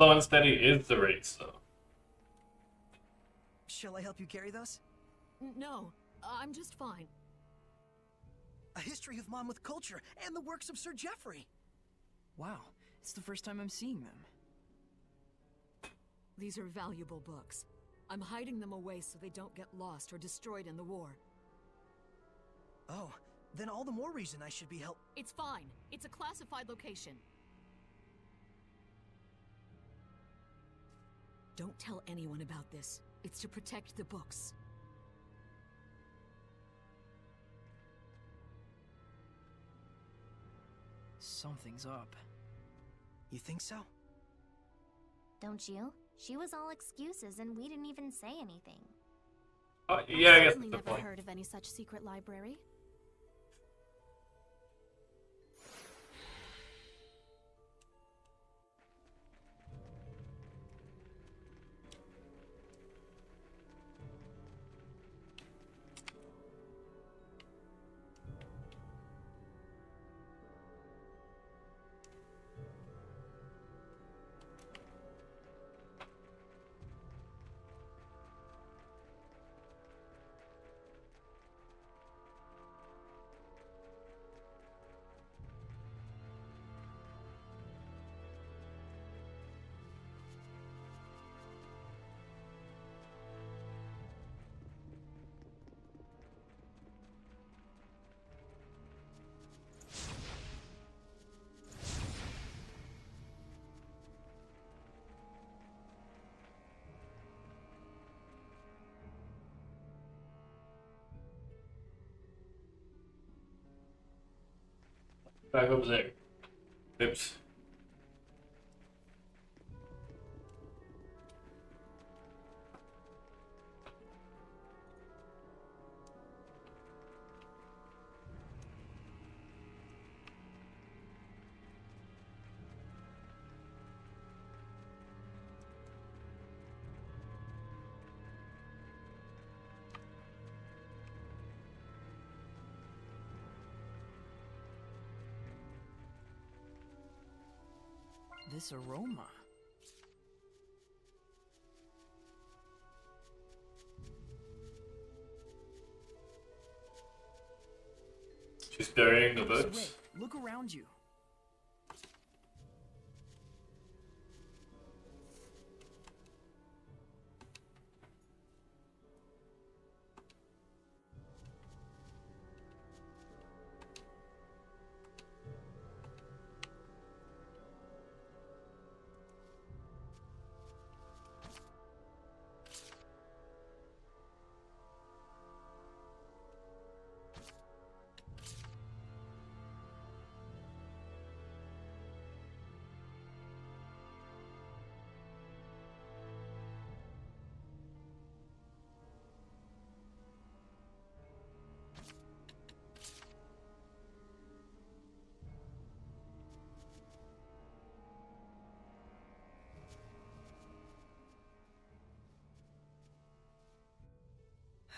Slow and steady is the race, though. Shall I help you carry those? No, uh, I'm just fine. A history of Monmouth culture and the works of Sir Geoffrey. Wow, it's the first time I'm seeing them. These are valuable books. I'm hiding them away so they don't get lost or destroyed in the war. Oh, then all the more reason I should be help. It's fine. It's a classified location. Don't tell anyone about this. It's to protect the books. Something's up. You think so? Don't you? She was all excuses and we didn't even say anything. Oh, yeah, I guess certainly that's the never point. heard of any such secret library. Back over there. Oops. This aroma. She's burying the books. look around you.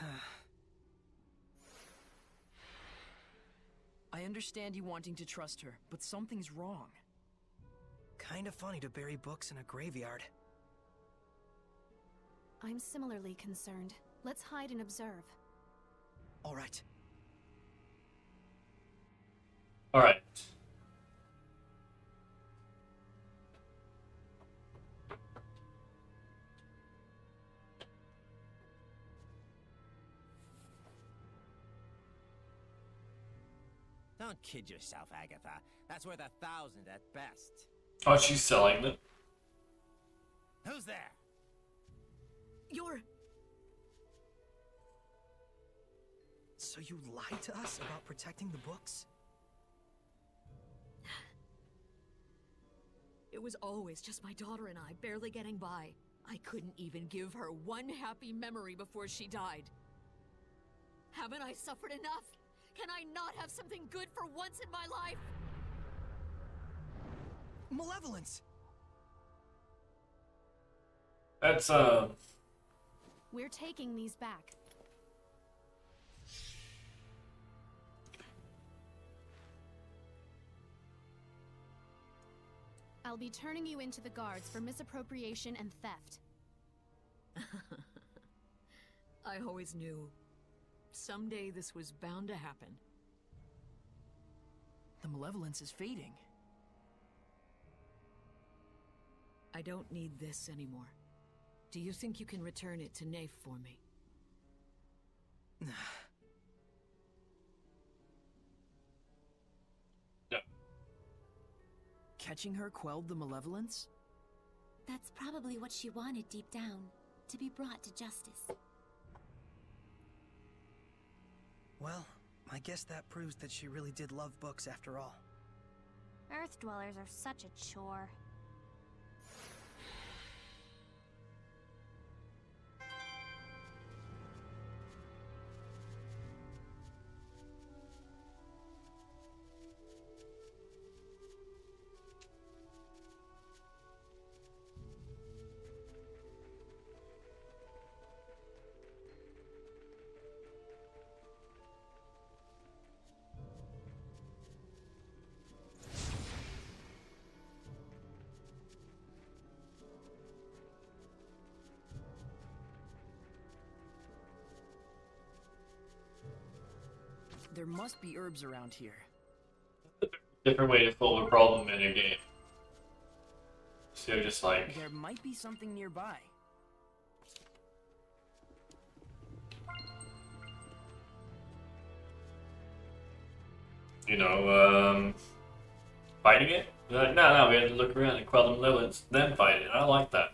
[sighs] I understand you wanting to trust her, but something's wrong. Kinda funny to bury books in a graveyard. I'm similarly concerned. Let's hide and observe. All right. Alright. Don't kid yourself, Agatha. That's worth a thousand at best. Oh, she's selling them. Who's there? You're. So you lied to us about protecting the books? It was always just my daughter and I, barely getting by. I couldn't even give her one happy memory before she died. Haven't I suffered enough? Can I not have something good for once in my life? Malevolence! That's uh We're taking these back. I'll be turning you into the guards for misappropriation and theft. [laughs] I always knew. Someday this was bound to happen. The malevolence is fading. I don't need this anymore. Do you think you can return it to Nafe for me? [sighs] no. Catching her quelled the malevolence? That's probably what she wanted deep down to be brought to justice. Well, I guess that proves that she really did love books after all. Earth dwellers are such a chore. There must be herbs around here. different way to solve a problem in a game. So just like There might be something nearby. you know, um, fighting it. Like, no, no, we had to look around and quell the malevolence, then fight it. I like that.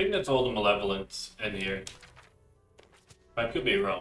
I think that's all the malevolence in here. I could be wrong.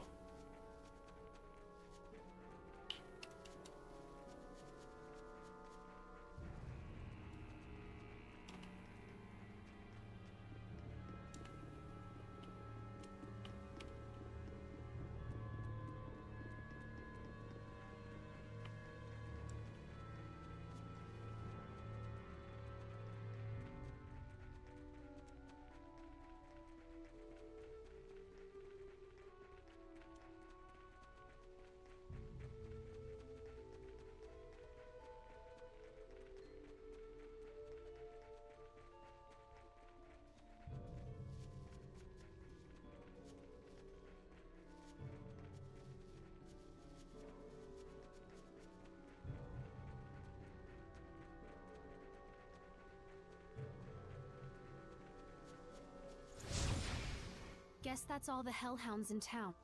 Guess that's all the hellhounds in town.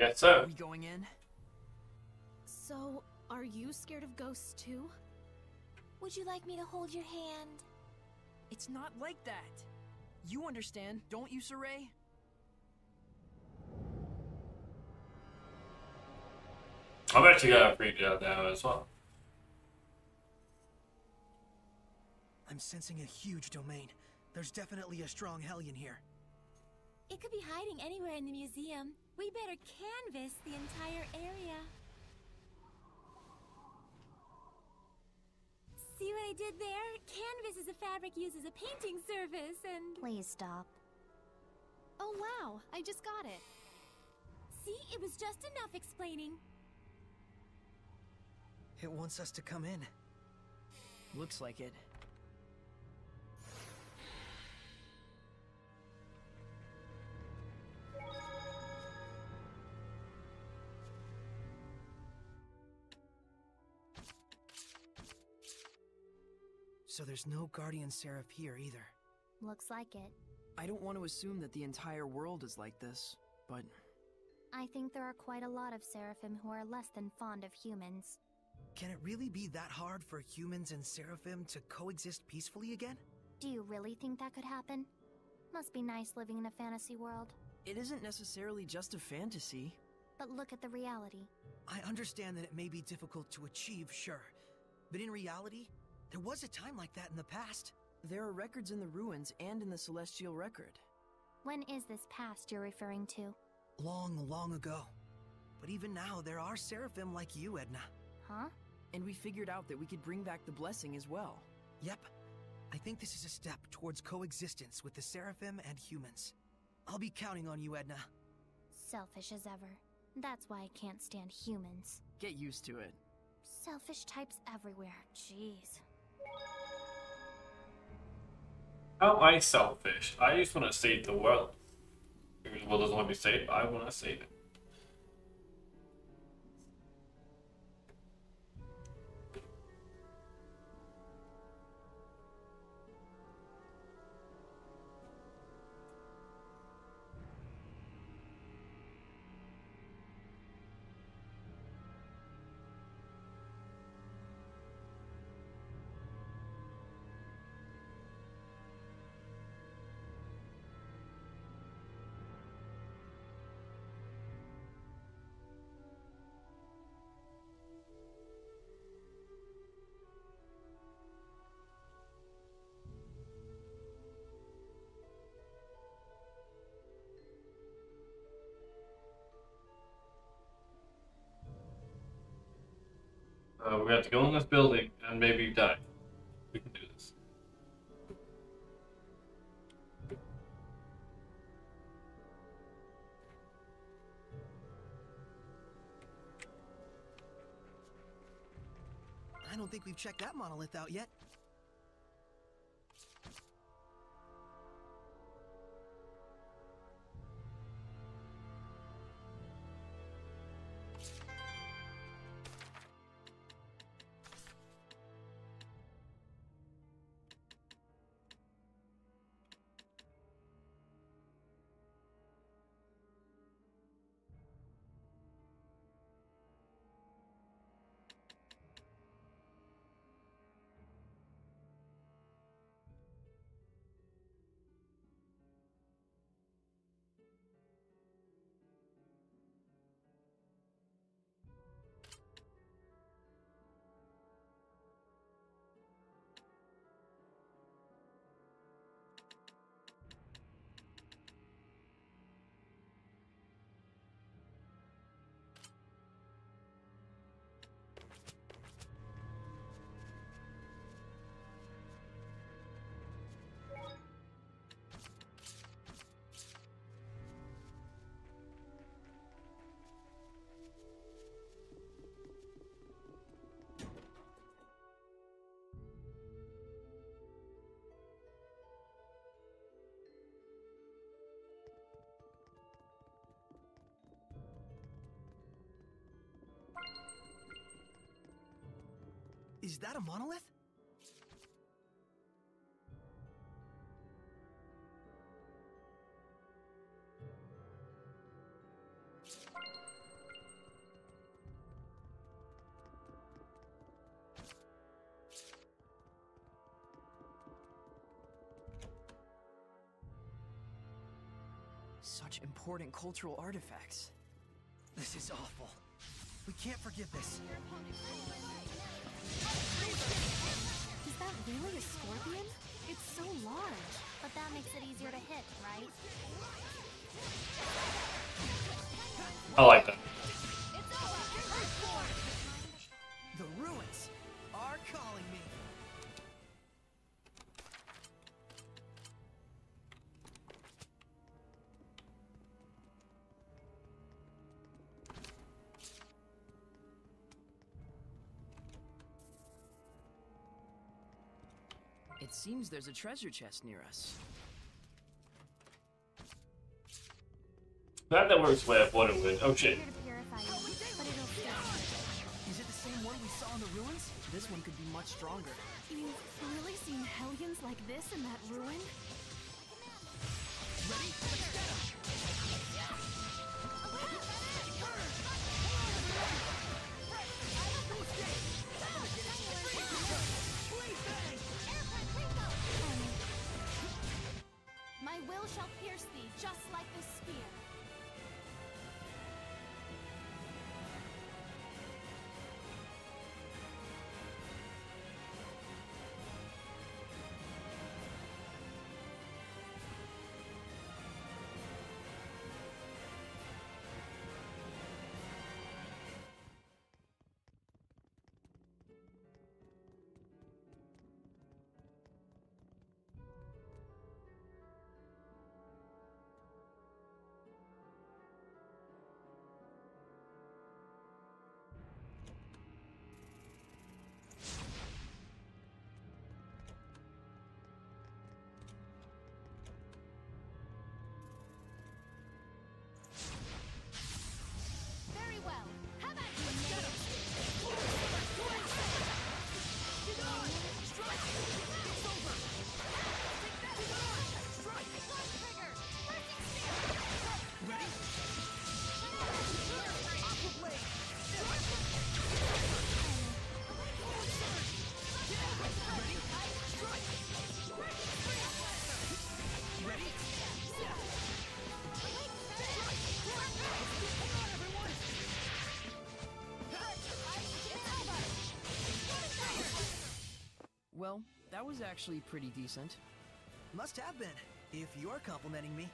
Yes, sir. We going in? So, are you scared of ghosts too? Would you like me to hold your hand? It's not like that. You understand, don't you, Sorey? I bet you got freaked out now as well. I'm sensing a huge domain. There's definitely a strong Hellion here. It could be hiding anywhere in the museum. We better canvas the entire area. See what I did there? Canvas is a fabric used as a painting service, and... Please stop. Oh wow, I just got it. See, it was just enough explaining. It wants us to come in. Looks like it. So there's no Guardian Seraph here either. Looks like it. I don't want to assume that the entire world is like this, but I think there are quite a lot of Seraphim who are less than fond of humans. Can it really be that hard for humans and Seraphim to coexist peacefully again? Do you really think that could happen? Must be nice living in a fantasy world. it isn't necessarily just a fantasy. But look at the reality. I understand that it may be difficult to achieve, sure. But in reality, there was a time like that in the past. There are records in the ruins and in the Celestial Record. When is this past you're referring to? Long, long ago. But even now, there are Seraphim like you, Edna. Huh? And we figured out that we could bring back the blessing as well. Yep. I think this is a step towards coexistence with the Seraphim and humans. I'll be counting on you, Edna. Selfish as ever. That's why I can't stand humans. Get used to it. Selfish types everywhere. Jeez. How am I selfish? I just want to save the world. The world doesn't want me to save it, but I want to save it. Uh, we have to go in this building and maybe die. We can do this. I don't think we've checked that monolith out yet. Is that a monolith? Such important cultural artifacts. This is awful. We can't forgive this. Is that really a scorpion? It's so large. But that makes it easier to hit, right? I like that. It seems there's a treasure chest near us. Glad that works way up what it would. Oh shit. Here to purify you, but it'll still hurt. Is it the same one we saw in the ruins? This one could be much stronger. You've really seen Hellions like this in that ruin? My just like this that was actually pretty decent. Must have been, if you're complimenting me.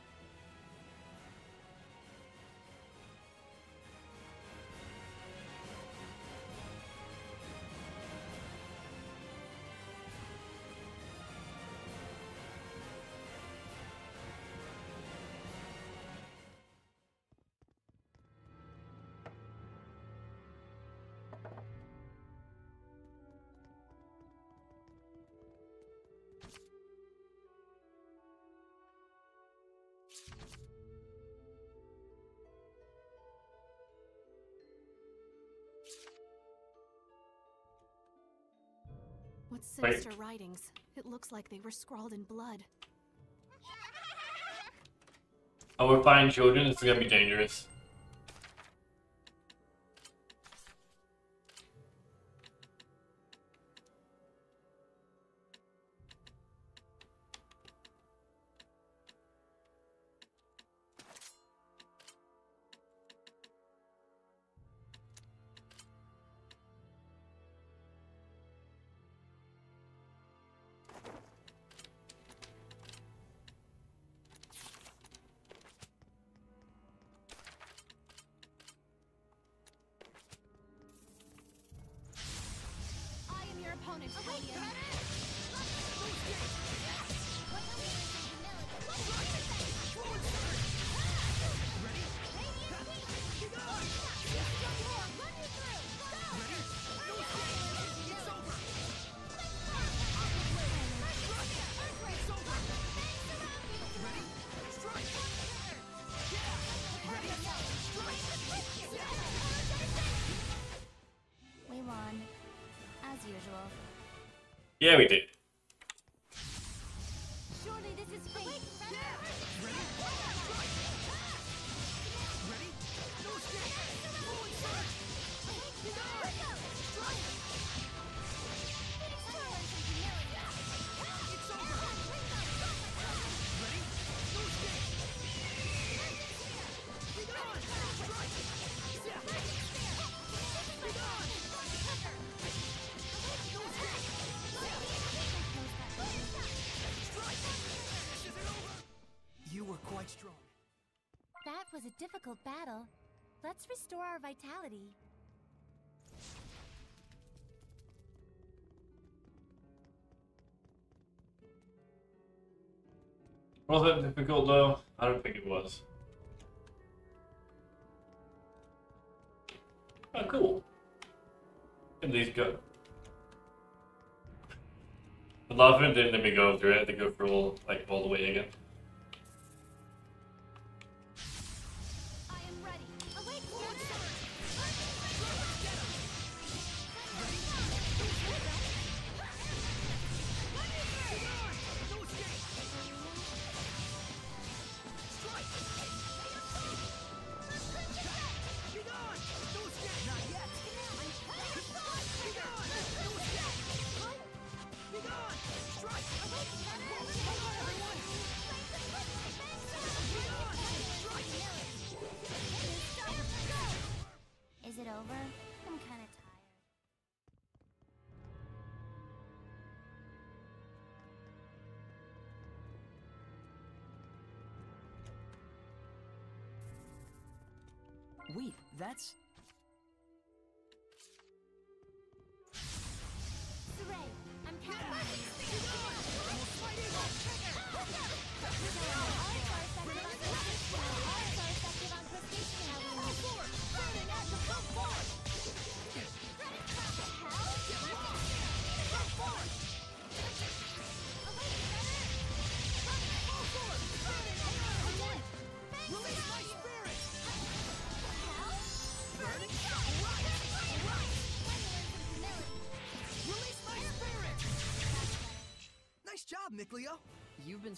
What Wait. sinister writings? It looks like they were scrawled in blood. Oh, we're finding children. This is gonna be dangerous. Yeah, we did. Restore our vitality. Was that difficult though? I don't think it was. Oh, cool. At least go. Lot of them didn't let me go through it. I had to go through all, like all the way again.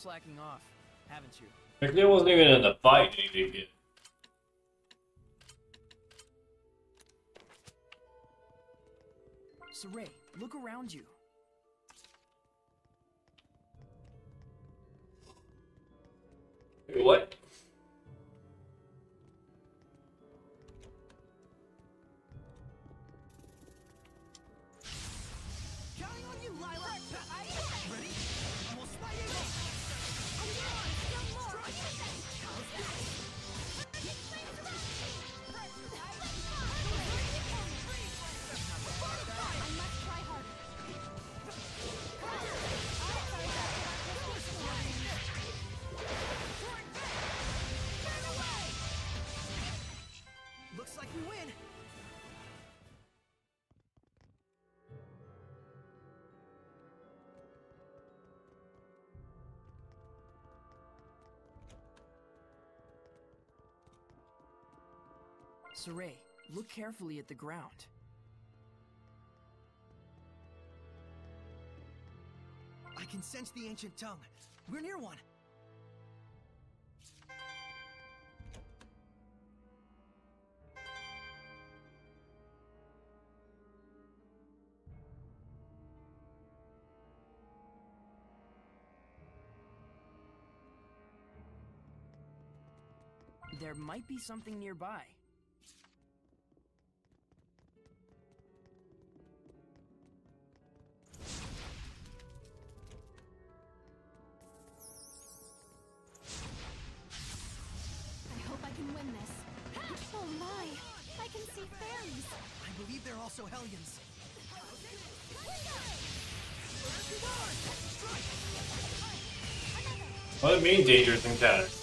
Slacking off, haven't you? Mikleo wasn't even in the fight, he Sorey, look carefully at the ground. I can sense the ancient tongue. We're near one. There might be something nearby. What do you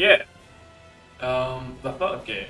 Yeah. Um, the fuck game.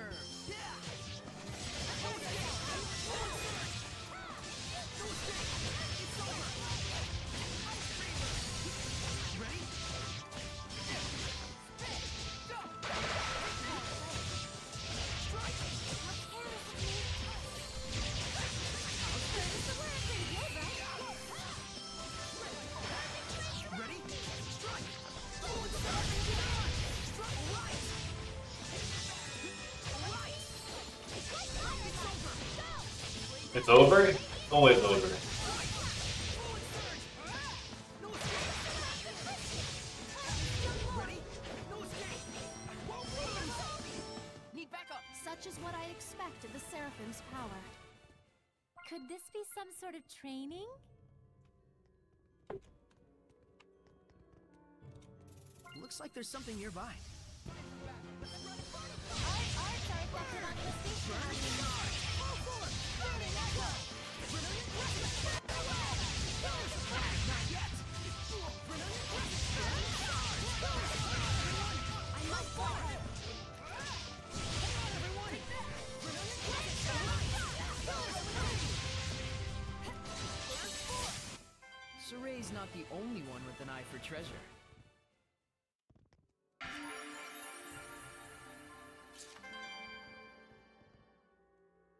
Steady your nerves. It's over? Always over. Need backup. Such is what I expect of the Seraphim's power. Could this be some sort of training? Looks like there's something nearby. Treasure.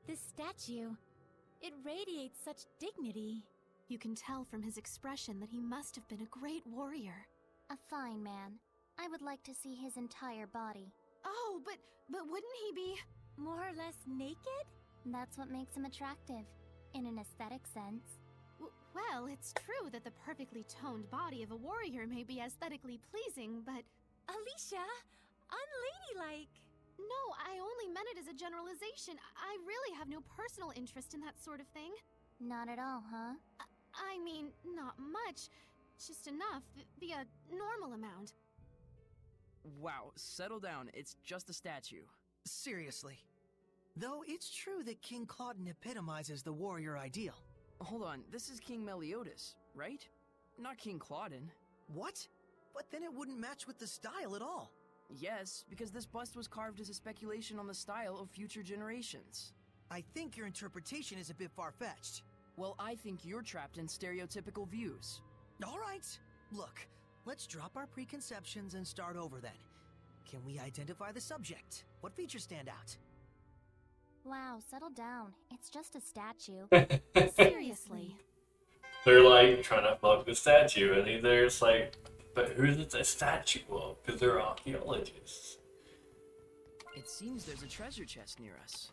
This statue, it radiates such dignity. You can tell from his expression that he must have been a great warrior. A fine man. I would like to see his entire body. Oh, but but wouldn't he be more or less naked? That's what makes him attractive, in an aesthetic sense. W- well, it's true that the perfectly toned body of a warrior may be aesthetically pleasing, but Alisha, unladylike. No, I only meant it as a generalization. I really have no personal interest in that sort of thing. Not at all, huh? I mean, not much. Just enough. The a normal amount. Wow, settle down. It's just a statue. Seriously. Though it's true that King Claudin epitomizes the warrior ideal. Hold on, this is King Meliodas, right? Not King Claudin. What? But then it wouldn't match with the style at all. Yes, because this bust was carved as a speculation on the style of future generations. I think your interpretation is a bit far-fetched. Well, I think you're trapped in stereotypical views. All right. Look, let's drop our preconceptions and start over then. Can we identify the subject? What features stand out? Wow, settle down. It's just a statue. [laughs] Seriously. They're like trying to fuck the statue, and they're just like, but who's it a statue of? Because they're archaeologists. It seems there's a treasure chest near us.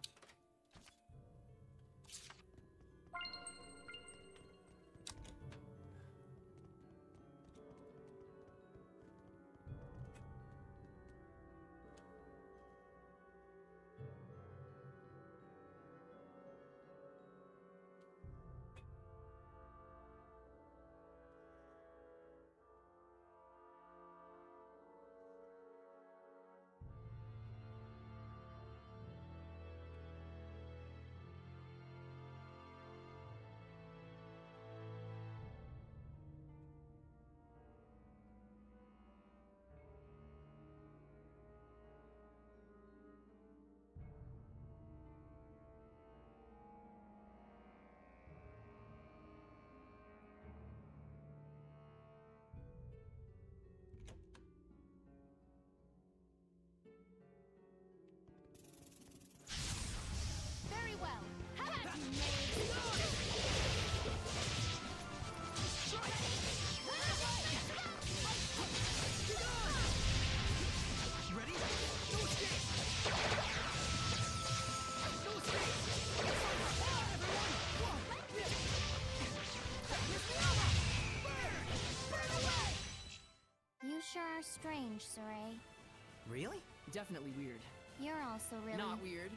Really? Definitely weird. You're also really. Not weird.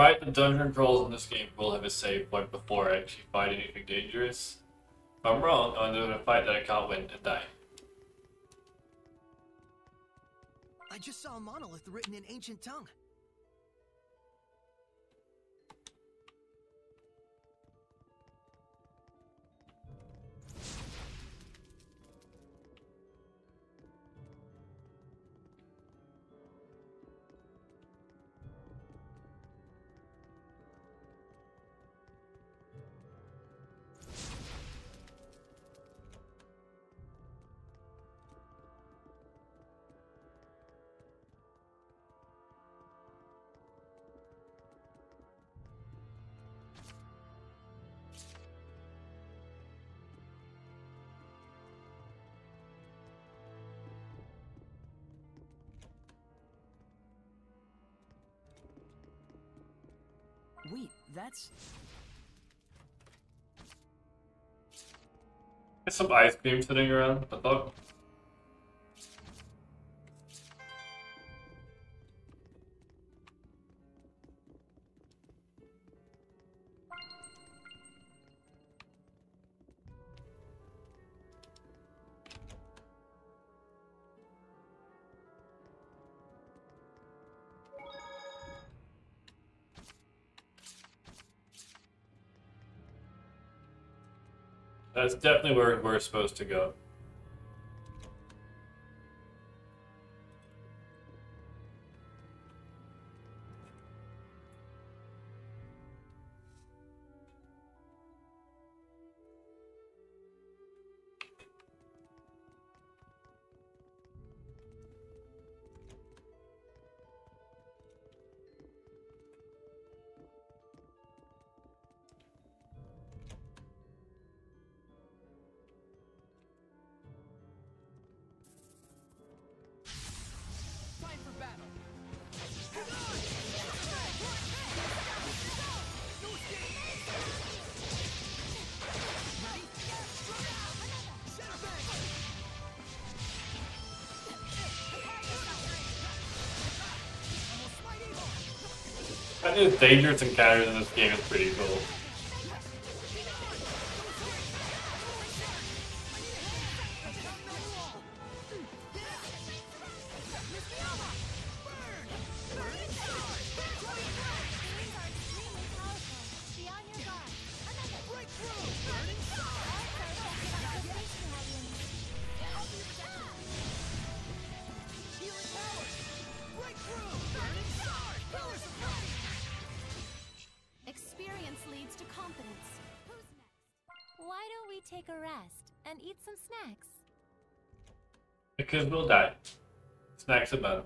Right, the dungeon crawls in this game will have a save point before I actually fight anything dangerous. If I'm wrong, I'm doing a fight that I can't win and die. I just saw a monolith written in ancient tongue. There's some ice cream sitting around. What the fuck? That's definitely where we're supposed to go. The dangerous encounters in this game is pretty cool. Because we'll die. Snacks are better.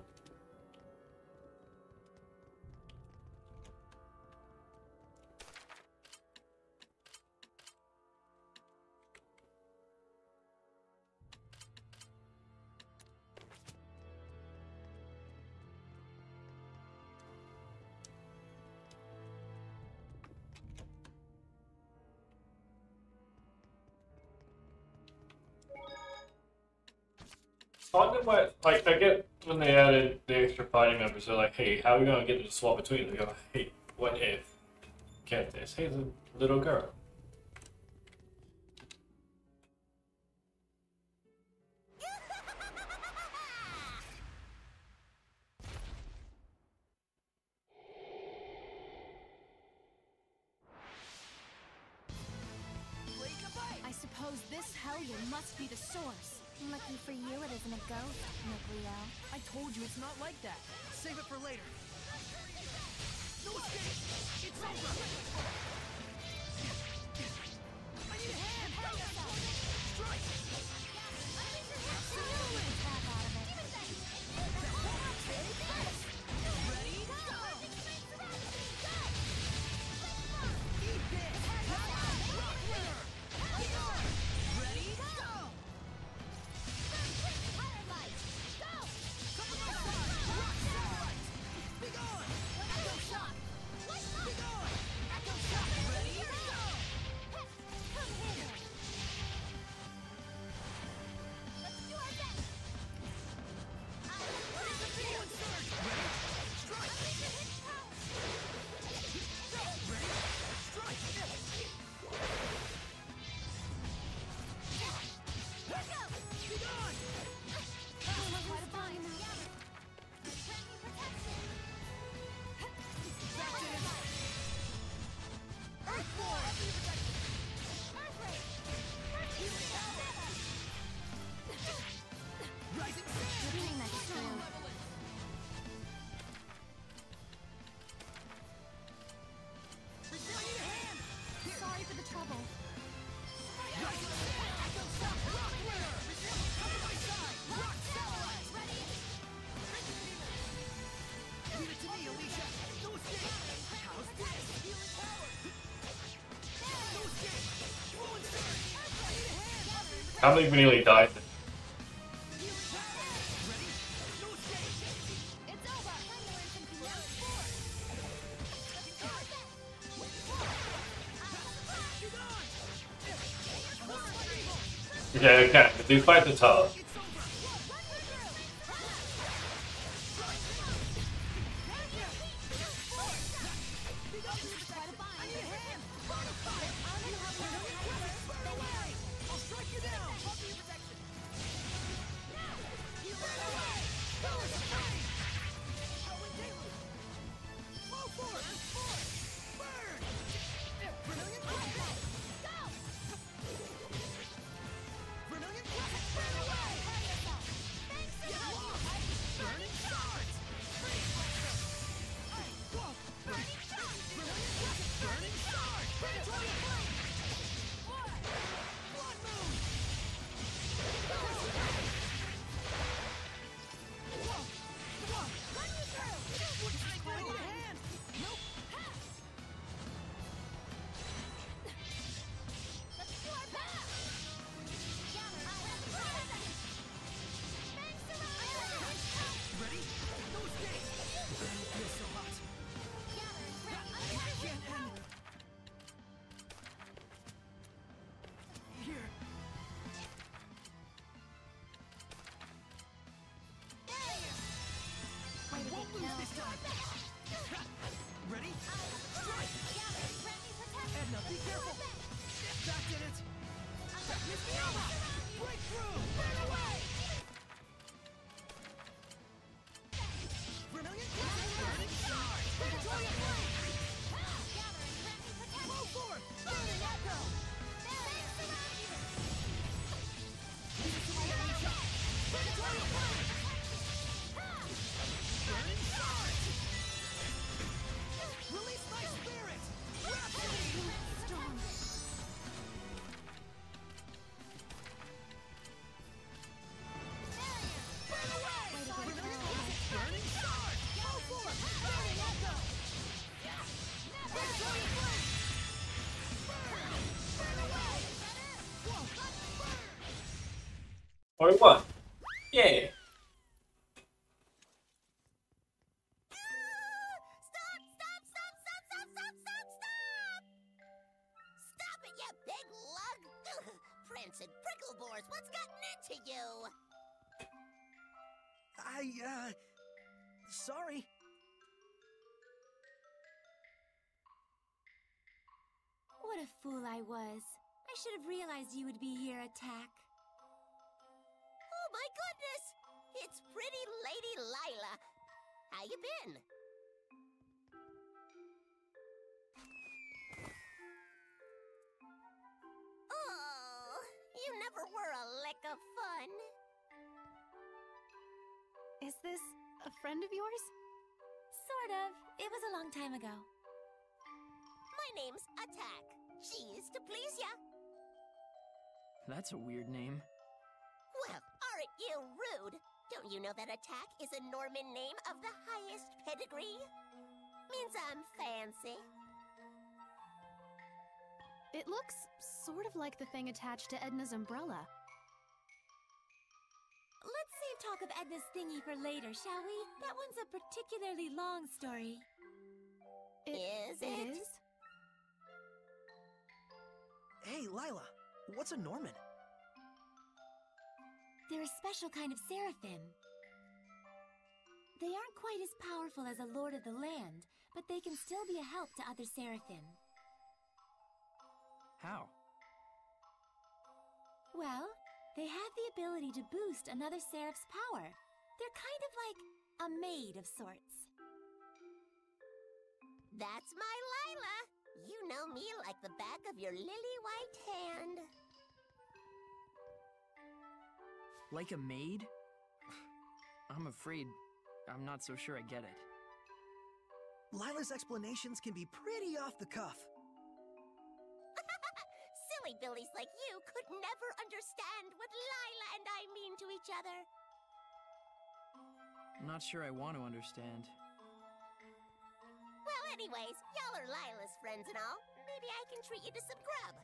I wonder what, like, I get when they added the extra party members, they're like, hey, how are we gonna get them to swap between? They go, hey, what if? Get this. Hey, the little girl. Can't believe we nearly died. Yeah, okay, but do fight the tar. Or what? Yeah. How you been? Oh, you never were a lick of fun. Is this a friend of yours? Sort of. It was a long time ago. My name's Atack. Cheese to please ya. That's a weird name. Well, aren't you rude? Don't you know that Atack is a Normin name of the highest pedigree? Means I'm fancy. It looks sort of like the thing attached to Edna's umbrella. Let's save talk of Edna's thingy for later, shall we? That one's a particularly long story. Is It it? is? Hey, Lailah, what's a Normin? They're a special kind of seraphim. They aren't quite as powerful as a lord of the land, but they can still be a help to other seraphim. How? Well, they have the ability to boost another seraph's power. They're kind of like a maid of sorts. That's my Lailah. You know me like the back of your lily white hand. Like a maid? I'm afraid I'm not so sure I get it. Lailah's explanations can be pretty off the cuff. [laughs] Silly billies like you could never understand what Lailah and I mean to each other. Not sure I want to understand. Well, anyways, y'all are Lailah's friends and all. Maybe I can treat you to some grub.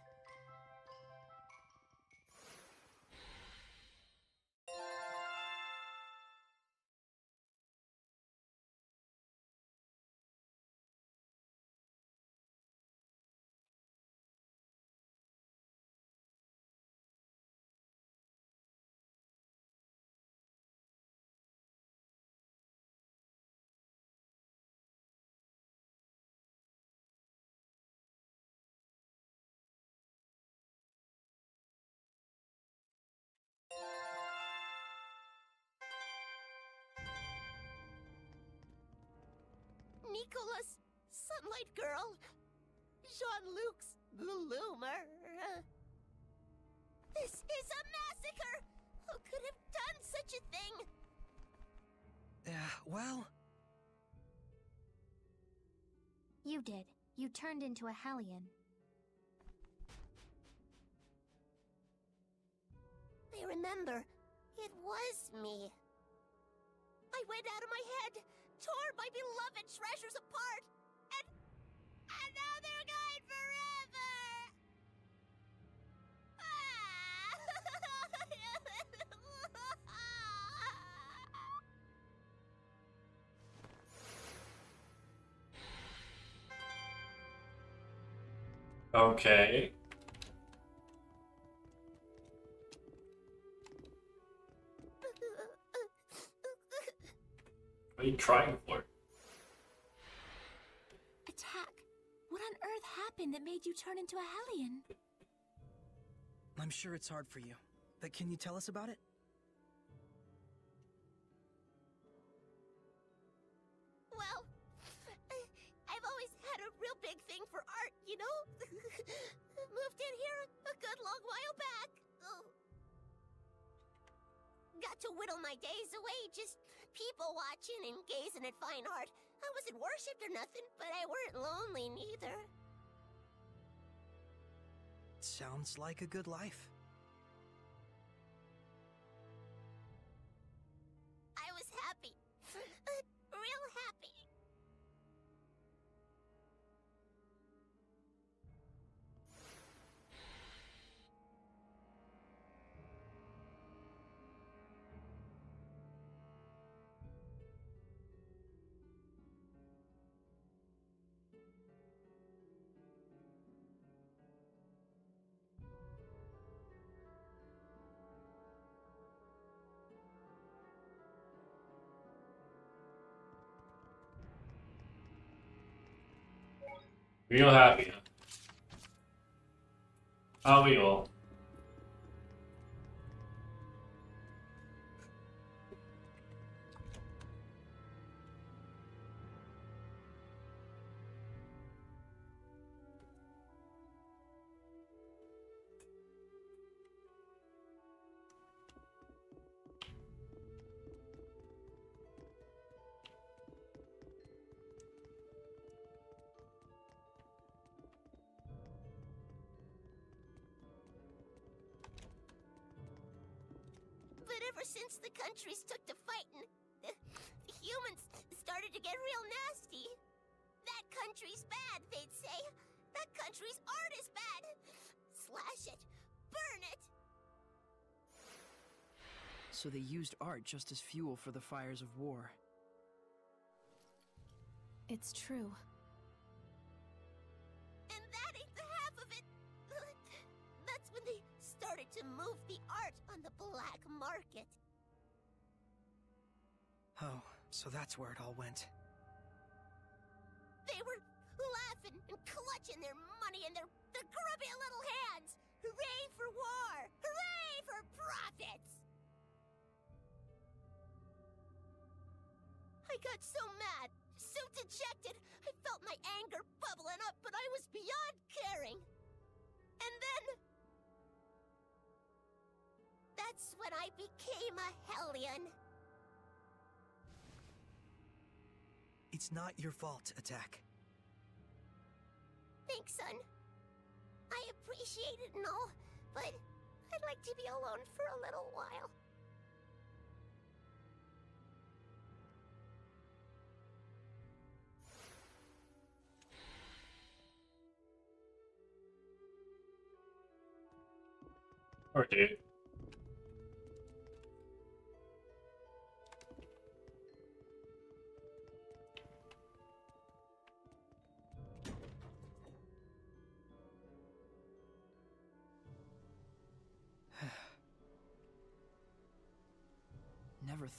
Nicholas, Sunlight Girl, Jean Luc's the Loomer. This is a massacre! Who could have done such a thing? Yeah, well, You did. You turned into a Hellion. I remember. It was me. I went out of my head, tore my beloved treasures apart, and. and now they're gone forever! [laughs] Okay. What are you trying for? Attack! What on earth happened that made you turn into a Hellion? I'm sure it's hard for you. But can you tell us about it? Well, uh, I've always had a real big thing for art, you know? [laughs] Moved in here a good long while back. Oh. Got to whittle my days away just people watching and gazing at fine art. I wasn't worshipped or nothing, but I weren't lonely neither. Sounds like a good life. Real happy, huh? Aren't we all? Since countries took to fighting, the, the humans started to get real nasty. That country's bad, they'd say. That country's art is bad. Slash it. Burn it. So they used art just as fuel for the fires of war. It's true. And that ain't the half of it. That's when they started to move the art on the black market. Oh, so that's where it all went. They were laughing and clutching their money in their, their grubby little hands. Hooray for war! Hooray for profits! I got so mad, so dejected, I felt my anger bubbling up, but I was beyond caring. And then. That's when I became a Hellion. It's not your fault, Atack. Thanks, son. I appreciate it and all, but I'd like to be alone for a little while. Or dude.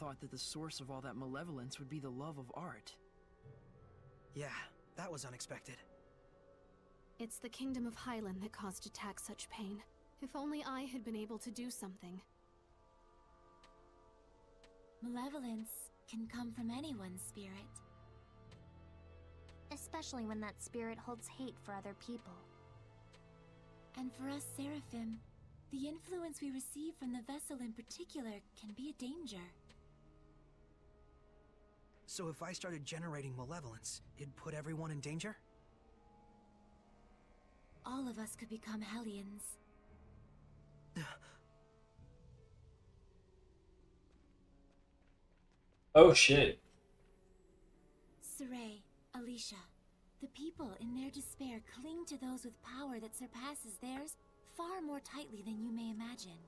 Thought that the source of all that malevolence would be the love of art. Yeah, that was unexpected. It's the Kingdom of Highland that caused Atack such pain. If only I had been able to do something. Malevolence can come from anyone's spirit. Especially when that spirit holds hate for other people. And for us Seraphim, the influence we receive from the vessel in particular can be a danger. So if I started generating malevolence, it'd put everyone in danger? All of us could become Hellions. [sighs] Oh shit. Sorey, Alisha, the people in their despair cling to those with power that surpasses theirs far more tightly than you may imagine.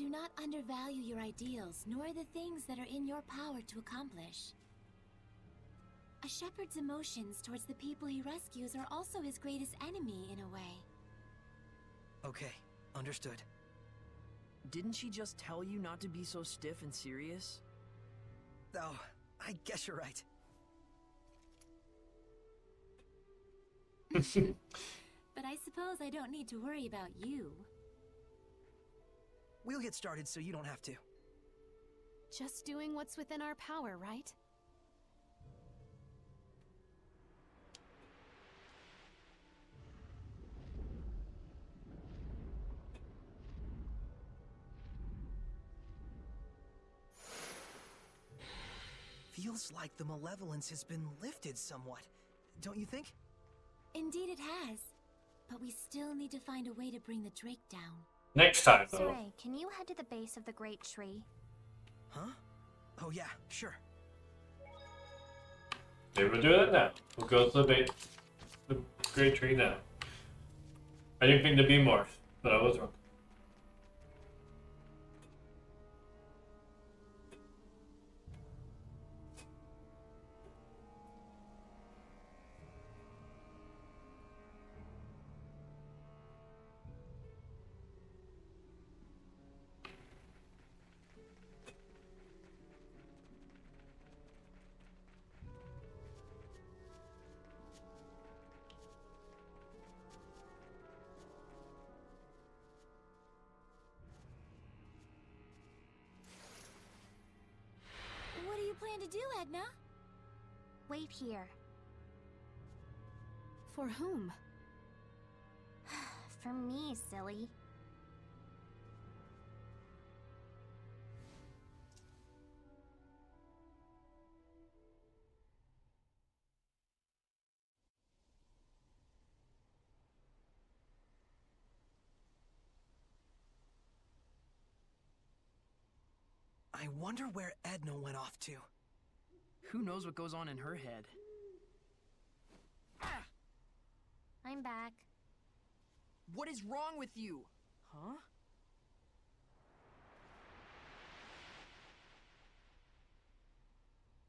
Do not undervalue your ideals, nor the things that are in your power to accomplish. A shepherd's emotions towards the people he rescues are also his greatest enemy, in a way. Okay, understood. Didn't she just tell you not to be so stiff and serious? Oh, I guess you're right. [laughs] But I suppose I don't need to worry about you. We'll get started so you don't have to. Just doing what's within our power, right? Feels like the malevolence has been lifted somewhat, don't you think? Indeed it has. But we still need to find a way to bring the Drake down. Next time, though. Sorey, can you head to the base of the great tree? Huh? Oh yeah, sure. Maybe we'll do that now. We'll go to the bait, the great tree now. I didn't think to be more, but I was wrong. For whom? [sighs] For me, silly. I wonder where Edna went off to. Who knows what goes on in her head? I'm back. What is wrong with you? Huh?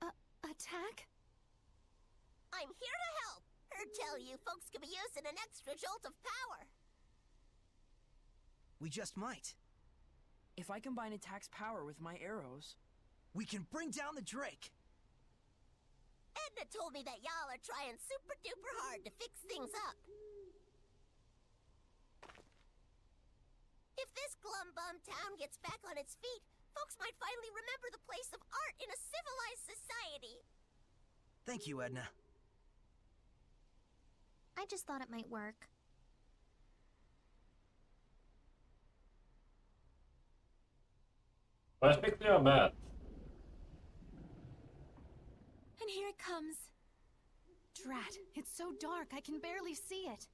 Uh, Atack? I'm here to help. Heard tell you folks could be using an extra jolt of power. We just might. If I combine Atack's power with my arrows, We can bring down the Drake. Edna told me that y'all are trying super duper hard to fix things up. If this glum bum town gets back on its feet, folks might finally remember the place of art in a civilized society. Thank you, Edna. I just thought it might work. Why speak me on mad? And here it comes. Drat, it's so dark I can barely see it.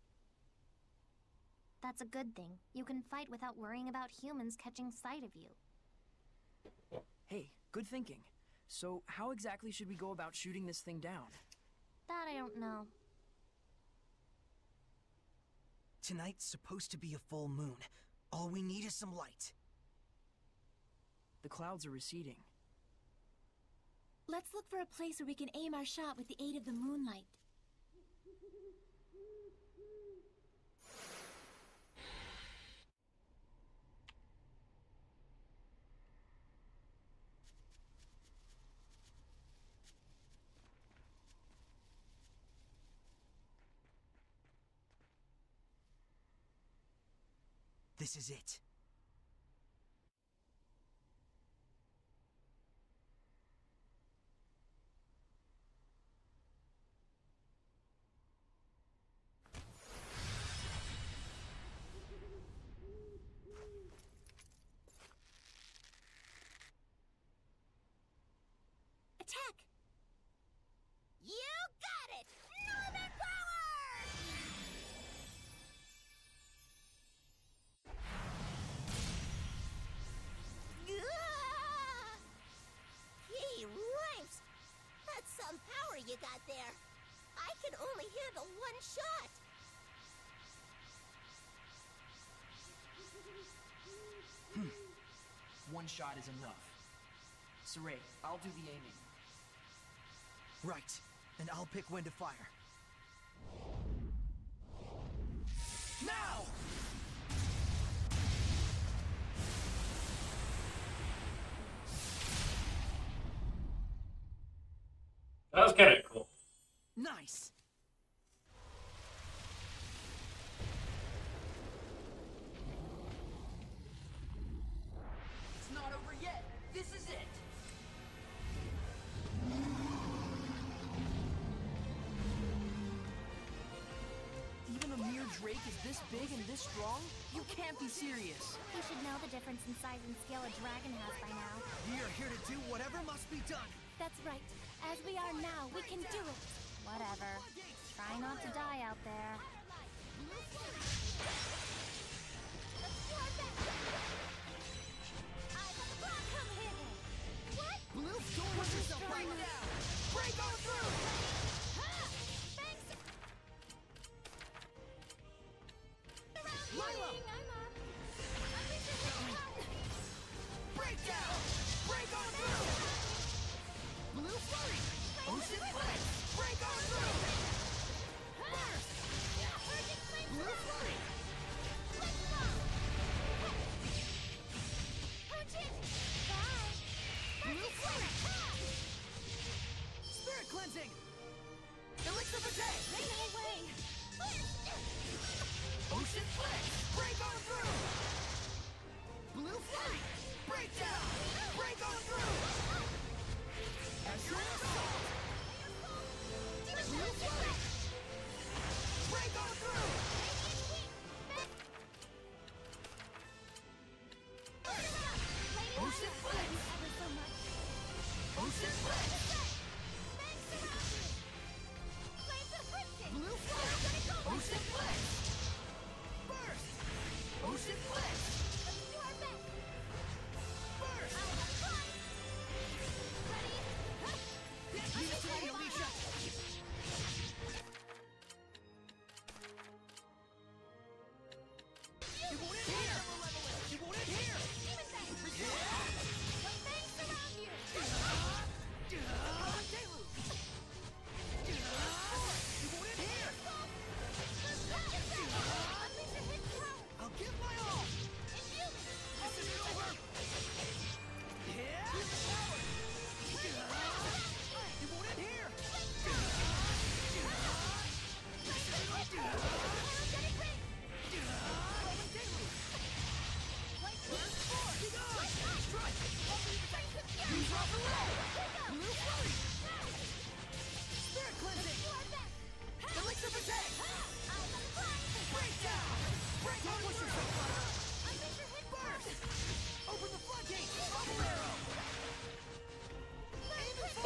That's a good thing. You can fight without worrying about humans catching sight of you. hey, good thinking. So, how exactly should we go about shooting this thing down? That I don't know. Tonight's supposed to be a full moon. All we need is some light. The clouds are receding. Let's look for a place where we can aim our shot with the aid of the moonlight. This is it. You got there. I can only handle one shot. Hmm. One shot is enough. Sorey, I'll do the aiming. Right. And I'll pick when to fire. Now! That was kind of cool. Nice! It's not over yet. This is it. Even a mere Drake is this big and this strong? You can't be serious. You should know the difference in size and scale a dragon has by now. We are here to do whatever must be done. That's right. As we are now, we can do it. Whatever. Try not to die out there.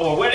Oh, we're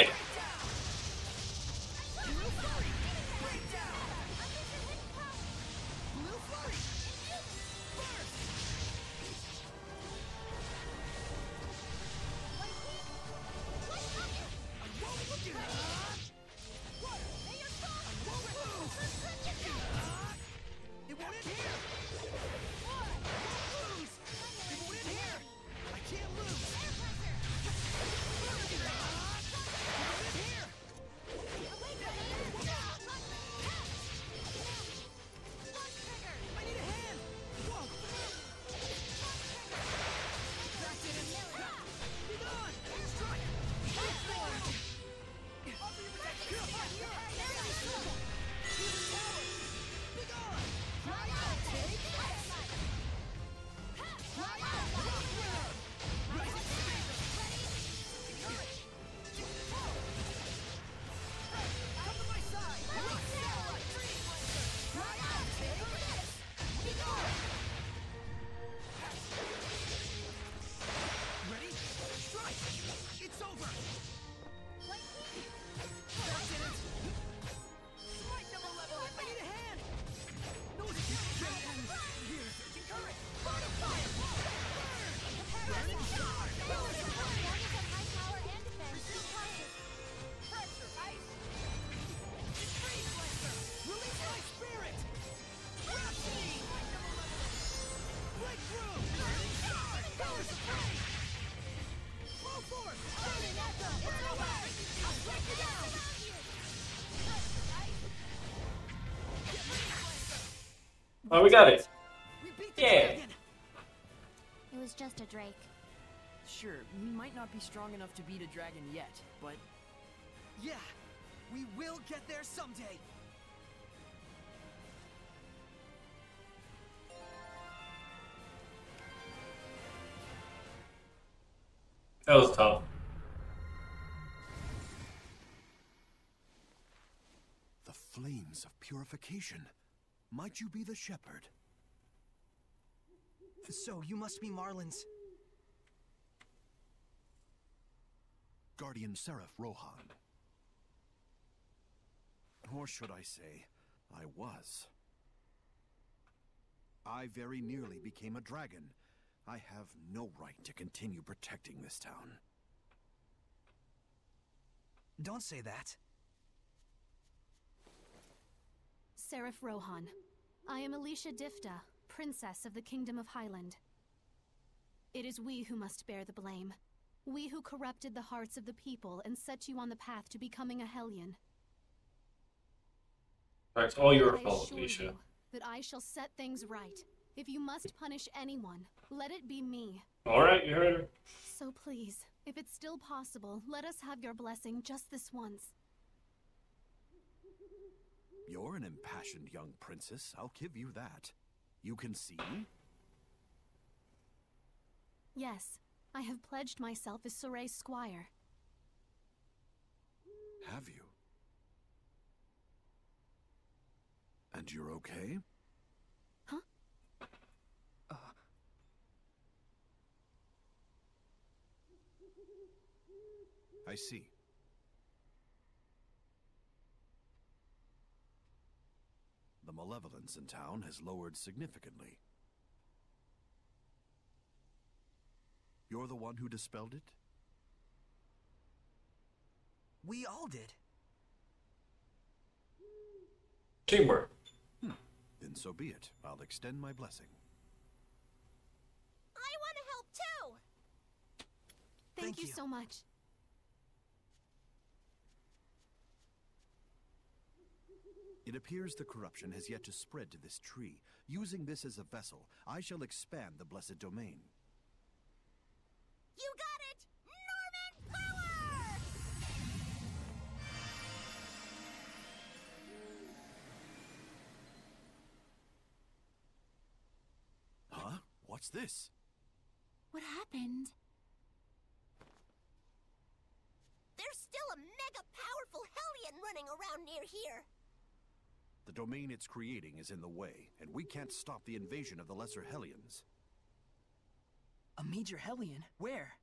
Oh, we got it. We beat the Yeah. dragon. It was just a drake. Sure, we might not be strong enough to beat a dragon yet, but Yeah, we will get there someday. That was tough. The flames of purification. Might you be the shepherd? So, you must be Marlind's. Guardian Seraph Rohan. Or should I say, I was. I very nearly became a dragon. I have no right to continue protecting this town. Don't say that. Seraph Rohan. I am Alisha Diphda, Princess of the Kingdom of Highland. It is we who must bear the blame. We who corrupted the hearts of the people and set you on the path to becoming a Hellion. That's all your fault, Alisha. that I shall set things right. If you must punish anyone, let it be me. Alright, you heard her. So please, if it's still possible, let us have your blessing just this once. You're an impassioned young princess, I'll give you that. You can see? Yes, I have pledged myself as Sorey's squire. Have you? And you're okay? Huh? Uh. I see. Malevolence in town has lowered significantly. You're the one who dispelled it? We all did. Teamwork. Hmm. Then so be it. I'll extend my blessing. I want to help too. Thank, Thank you you. so much. It appears the corruption has yet to spread to this tree. Using this as a vessel, I shall expand the blessed domain. You got it! Normin Power! Huh? What's this? What happened? There's still a mega powerful Hellion running around near here. The domain it's creating is in the way, and we can't stop the invasion of the Lesser Hellions. a major Hellion? Where?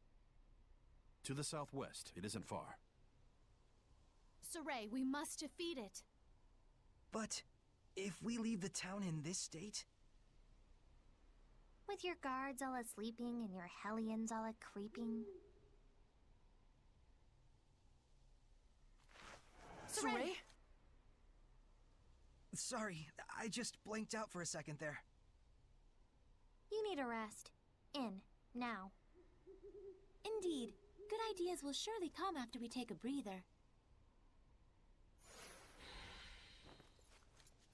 To the southwest, it isn't far. Sorey, we must defeat it. But if we leave the town in this state, With your guards all a sleeping and your hellions all a creeping. Sorey? Sorry, I just blanked out for a second there. You need a rest. In. Now. Indeed. Good ideas will surely come after we take a breather.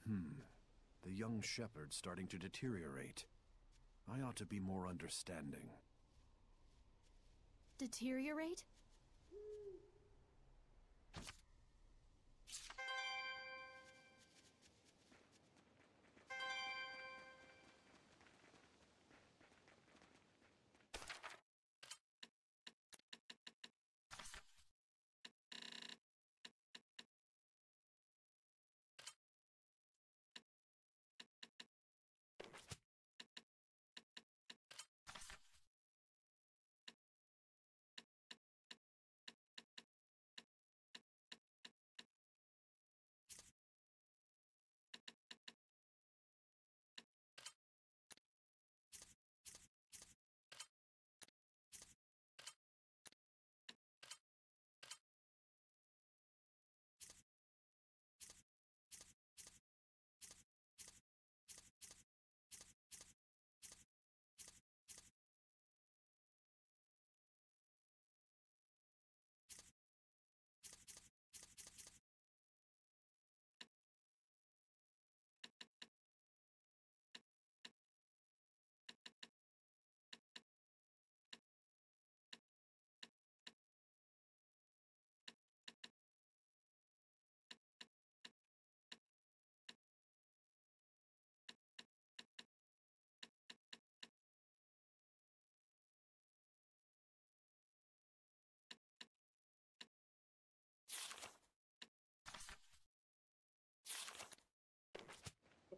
Hmm. The young shepherd's starting to deteriorate. I ought to be more understanding. Deteriorate?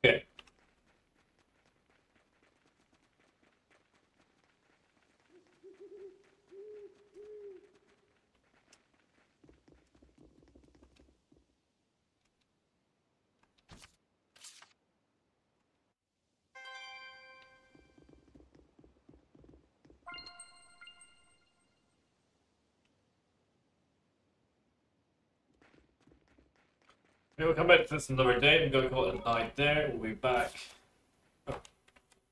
Okay. We'll come back to this another day. I'm going to call it a night there. We'll be back.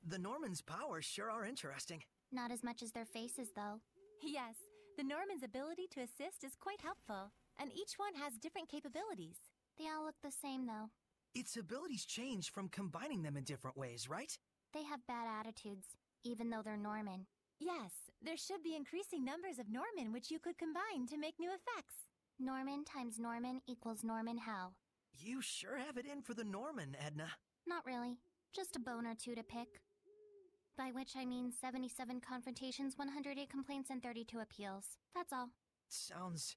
The Normins' powers sure are interesting. Not as much as their faces, though. Yes, the Normin's ability to assist is quite helpful, and each one has different capabilities. They all look the same, though. Its abilities change from combining them in different ways, right? They have bad attitudes, even though they're Normin. Yes, there should be increasing numbers of Normin which you could combine to make new effects. Normin times Normin equals Normin how? You sure have it in for the Normin, Edna. Not really. Just a bone or two to pick. By which I mean 77 confrontations, 108 complaints, and 32 appeals. That's all. Sounds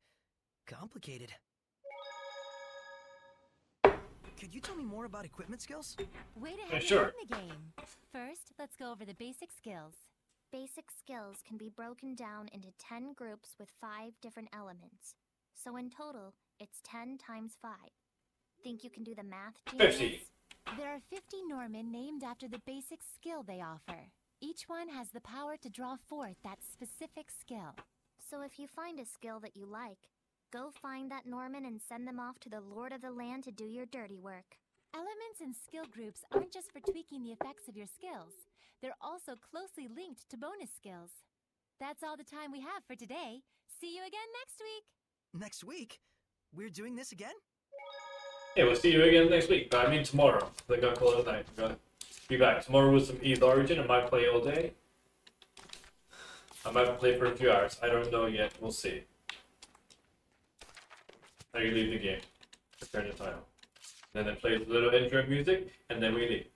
complicated. Could you tell me more about equipment skills? Way to Yeah, have sure. in the game. First, let's go over the basic skills. Basic skills can be broken down into 10 groups with 5 different elements. So in total, it's 10 times 5. Think you can do the math, genius? 50. There are 50 Normin named after the basic skill they offer. Each one has the power to draw forth that specific skill. So if you find a skill that you like, go find that Normin and send them off to the Lord of the Land to do your dirty work. Elements and skill groups aren't just for tweaking the effects of your skills, they're also closely linked to bonus skills. That's all the time we have for today. See you again next week! Next week? We're doing this again? Yeah, we'll see you again next week. But I mean tomorrow. They're gonna call it night. We're be back tomorrow with some Eve Origin. I might play all day. I might play for a few hours. I don't know yet. We'll see. Now you leave the game. Return the title. Then it plays a little intro music, and then we leave.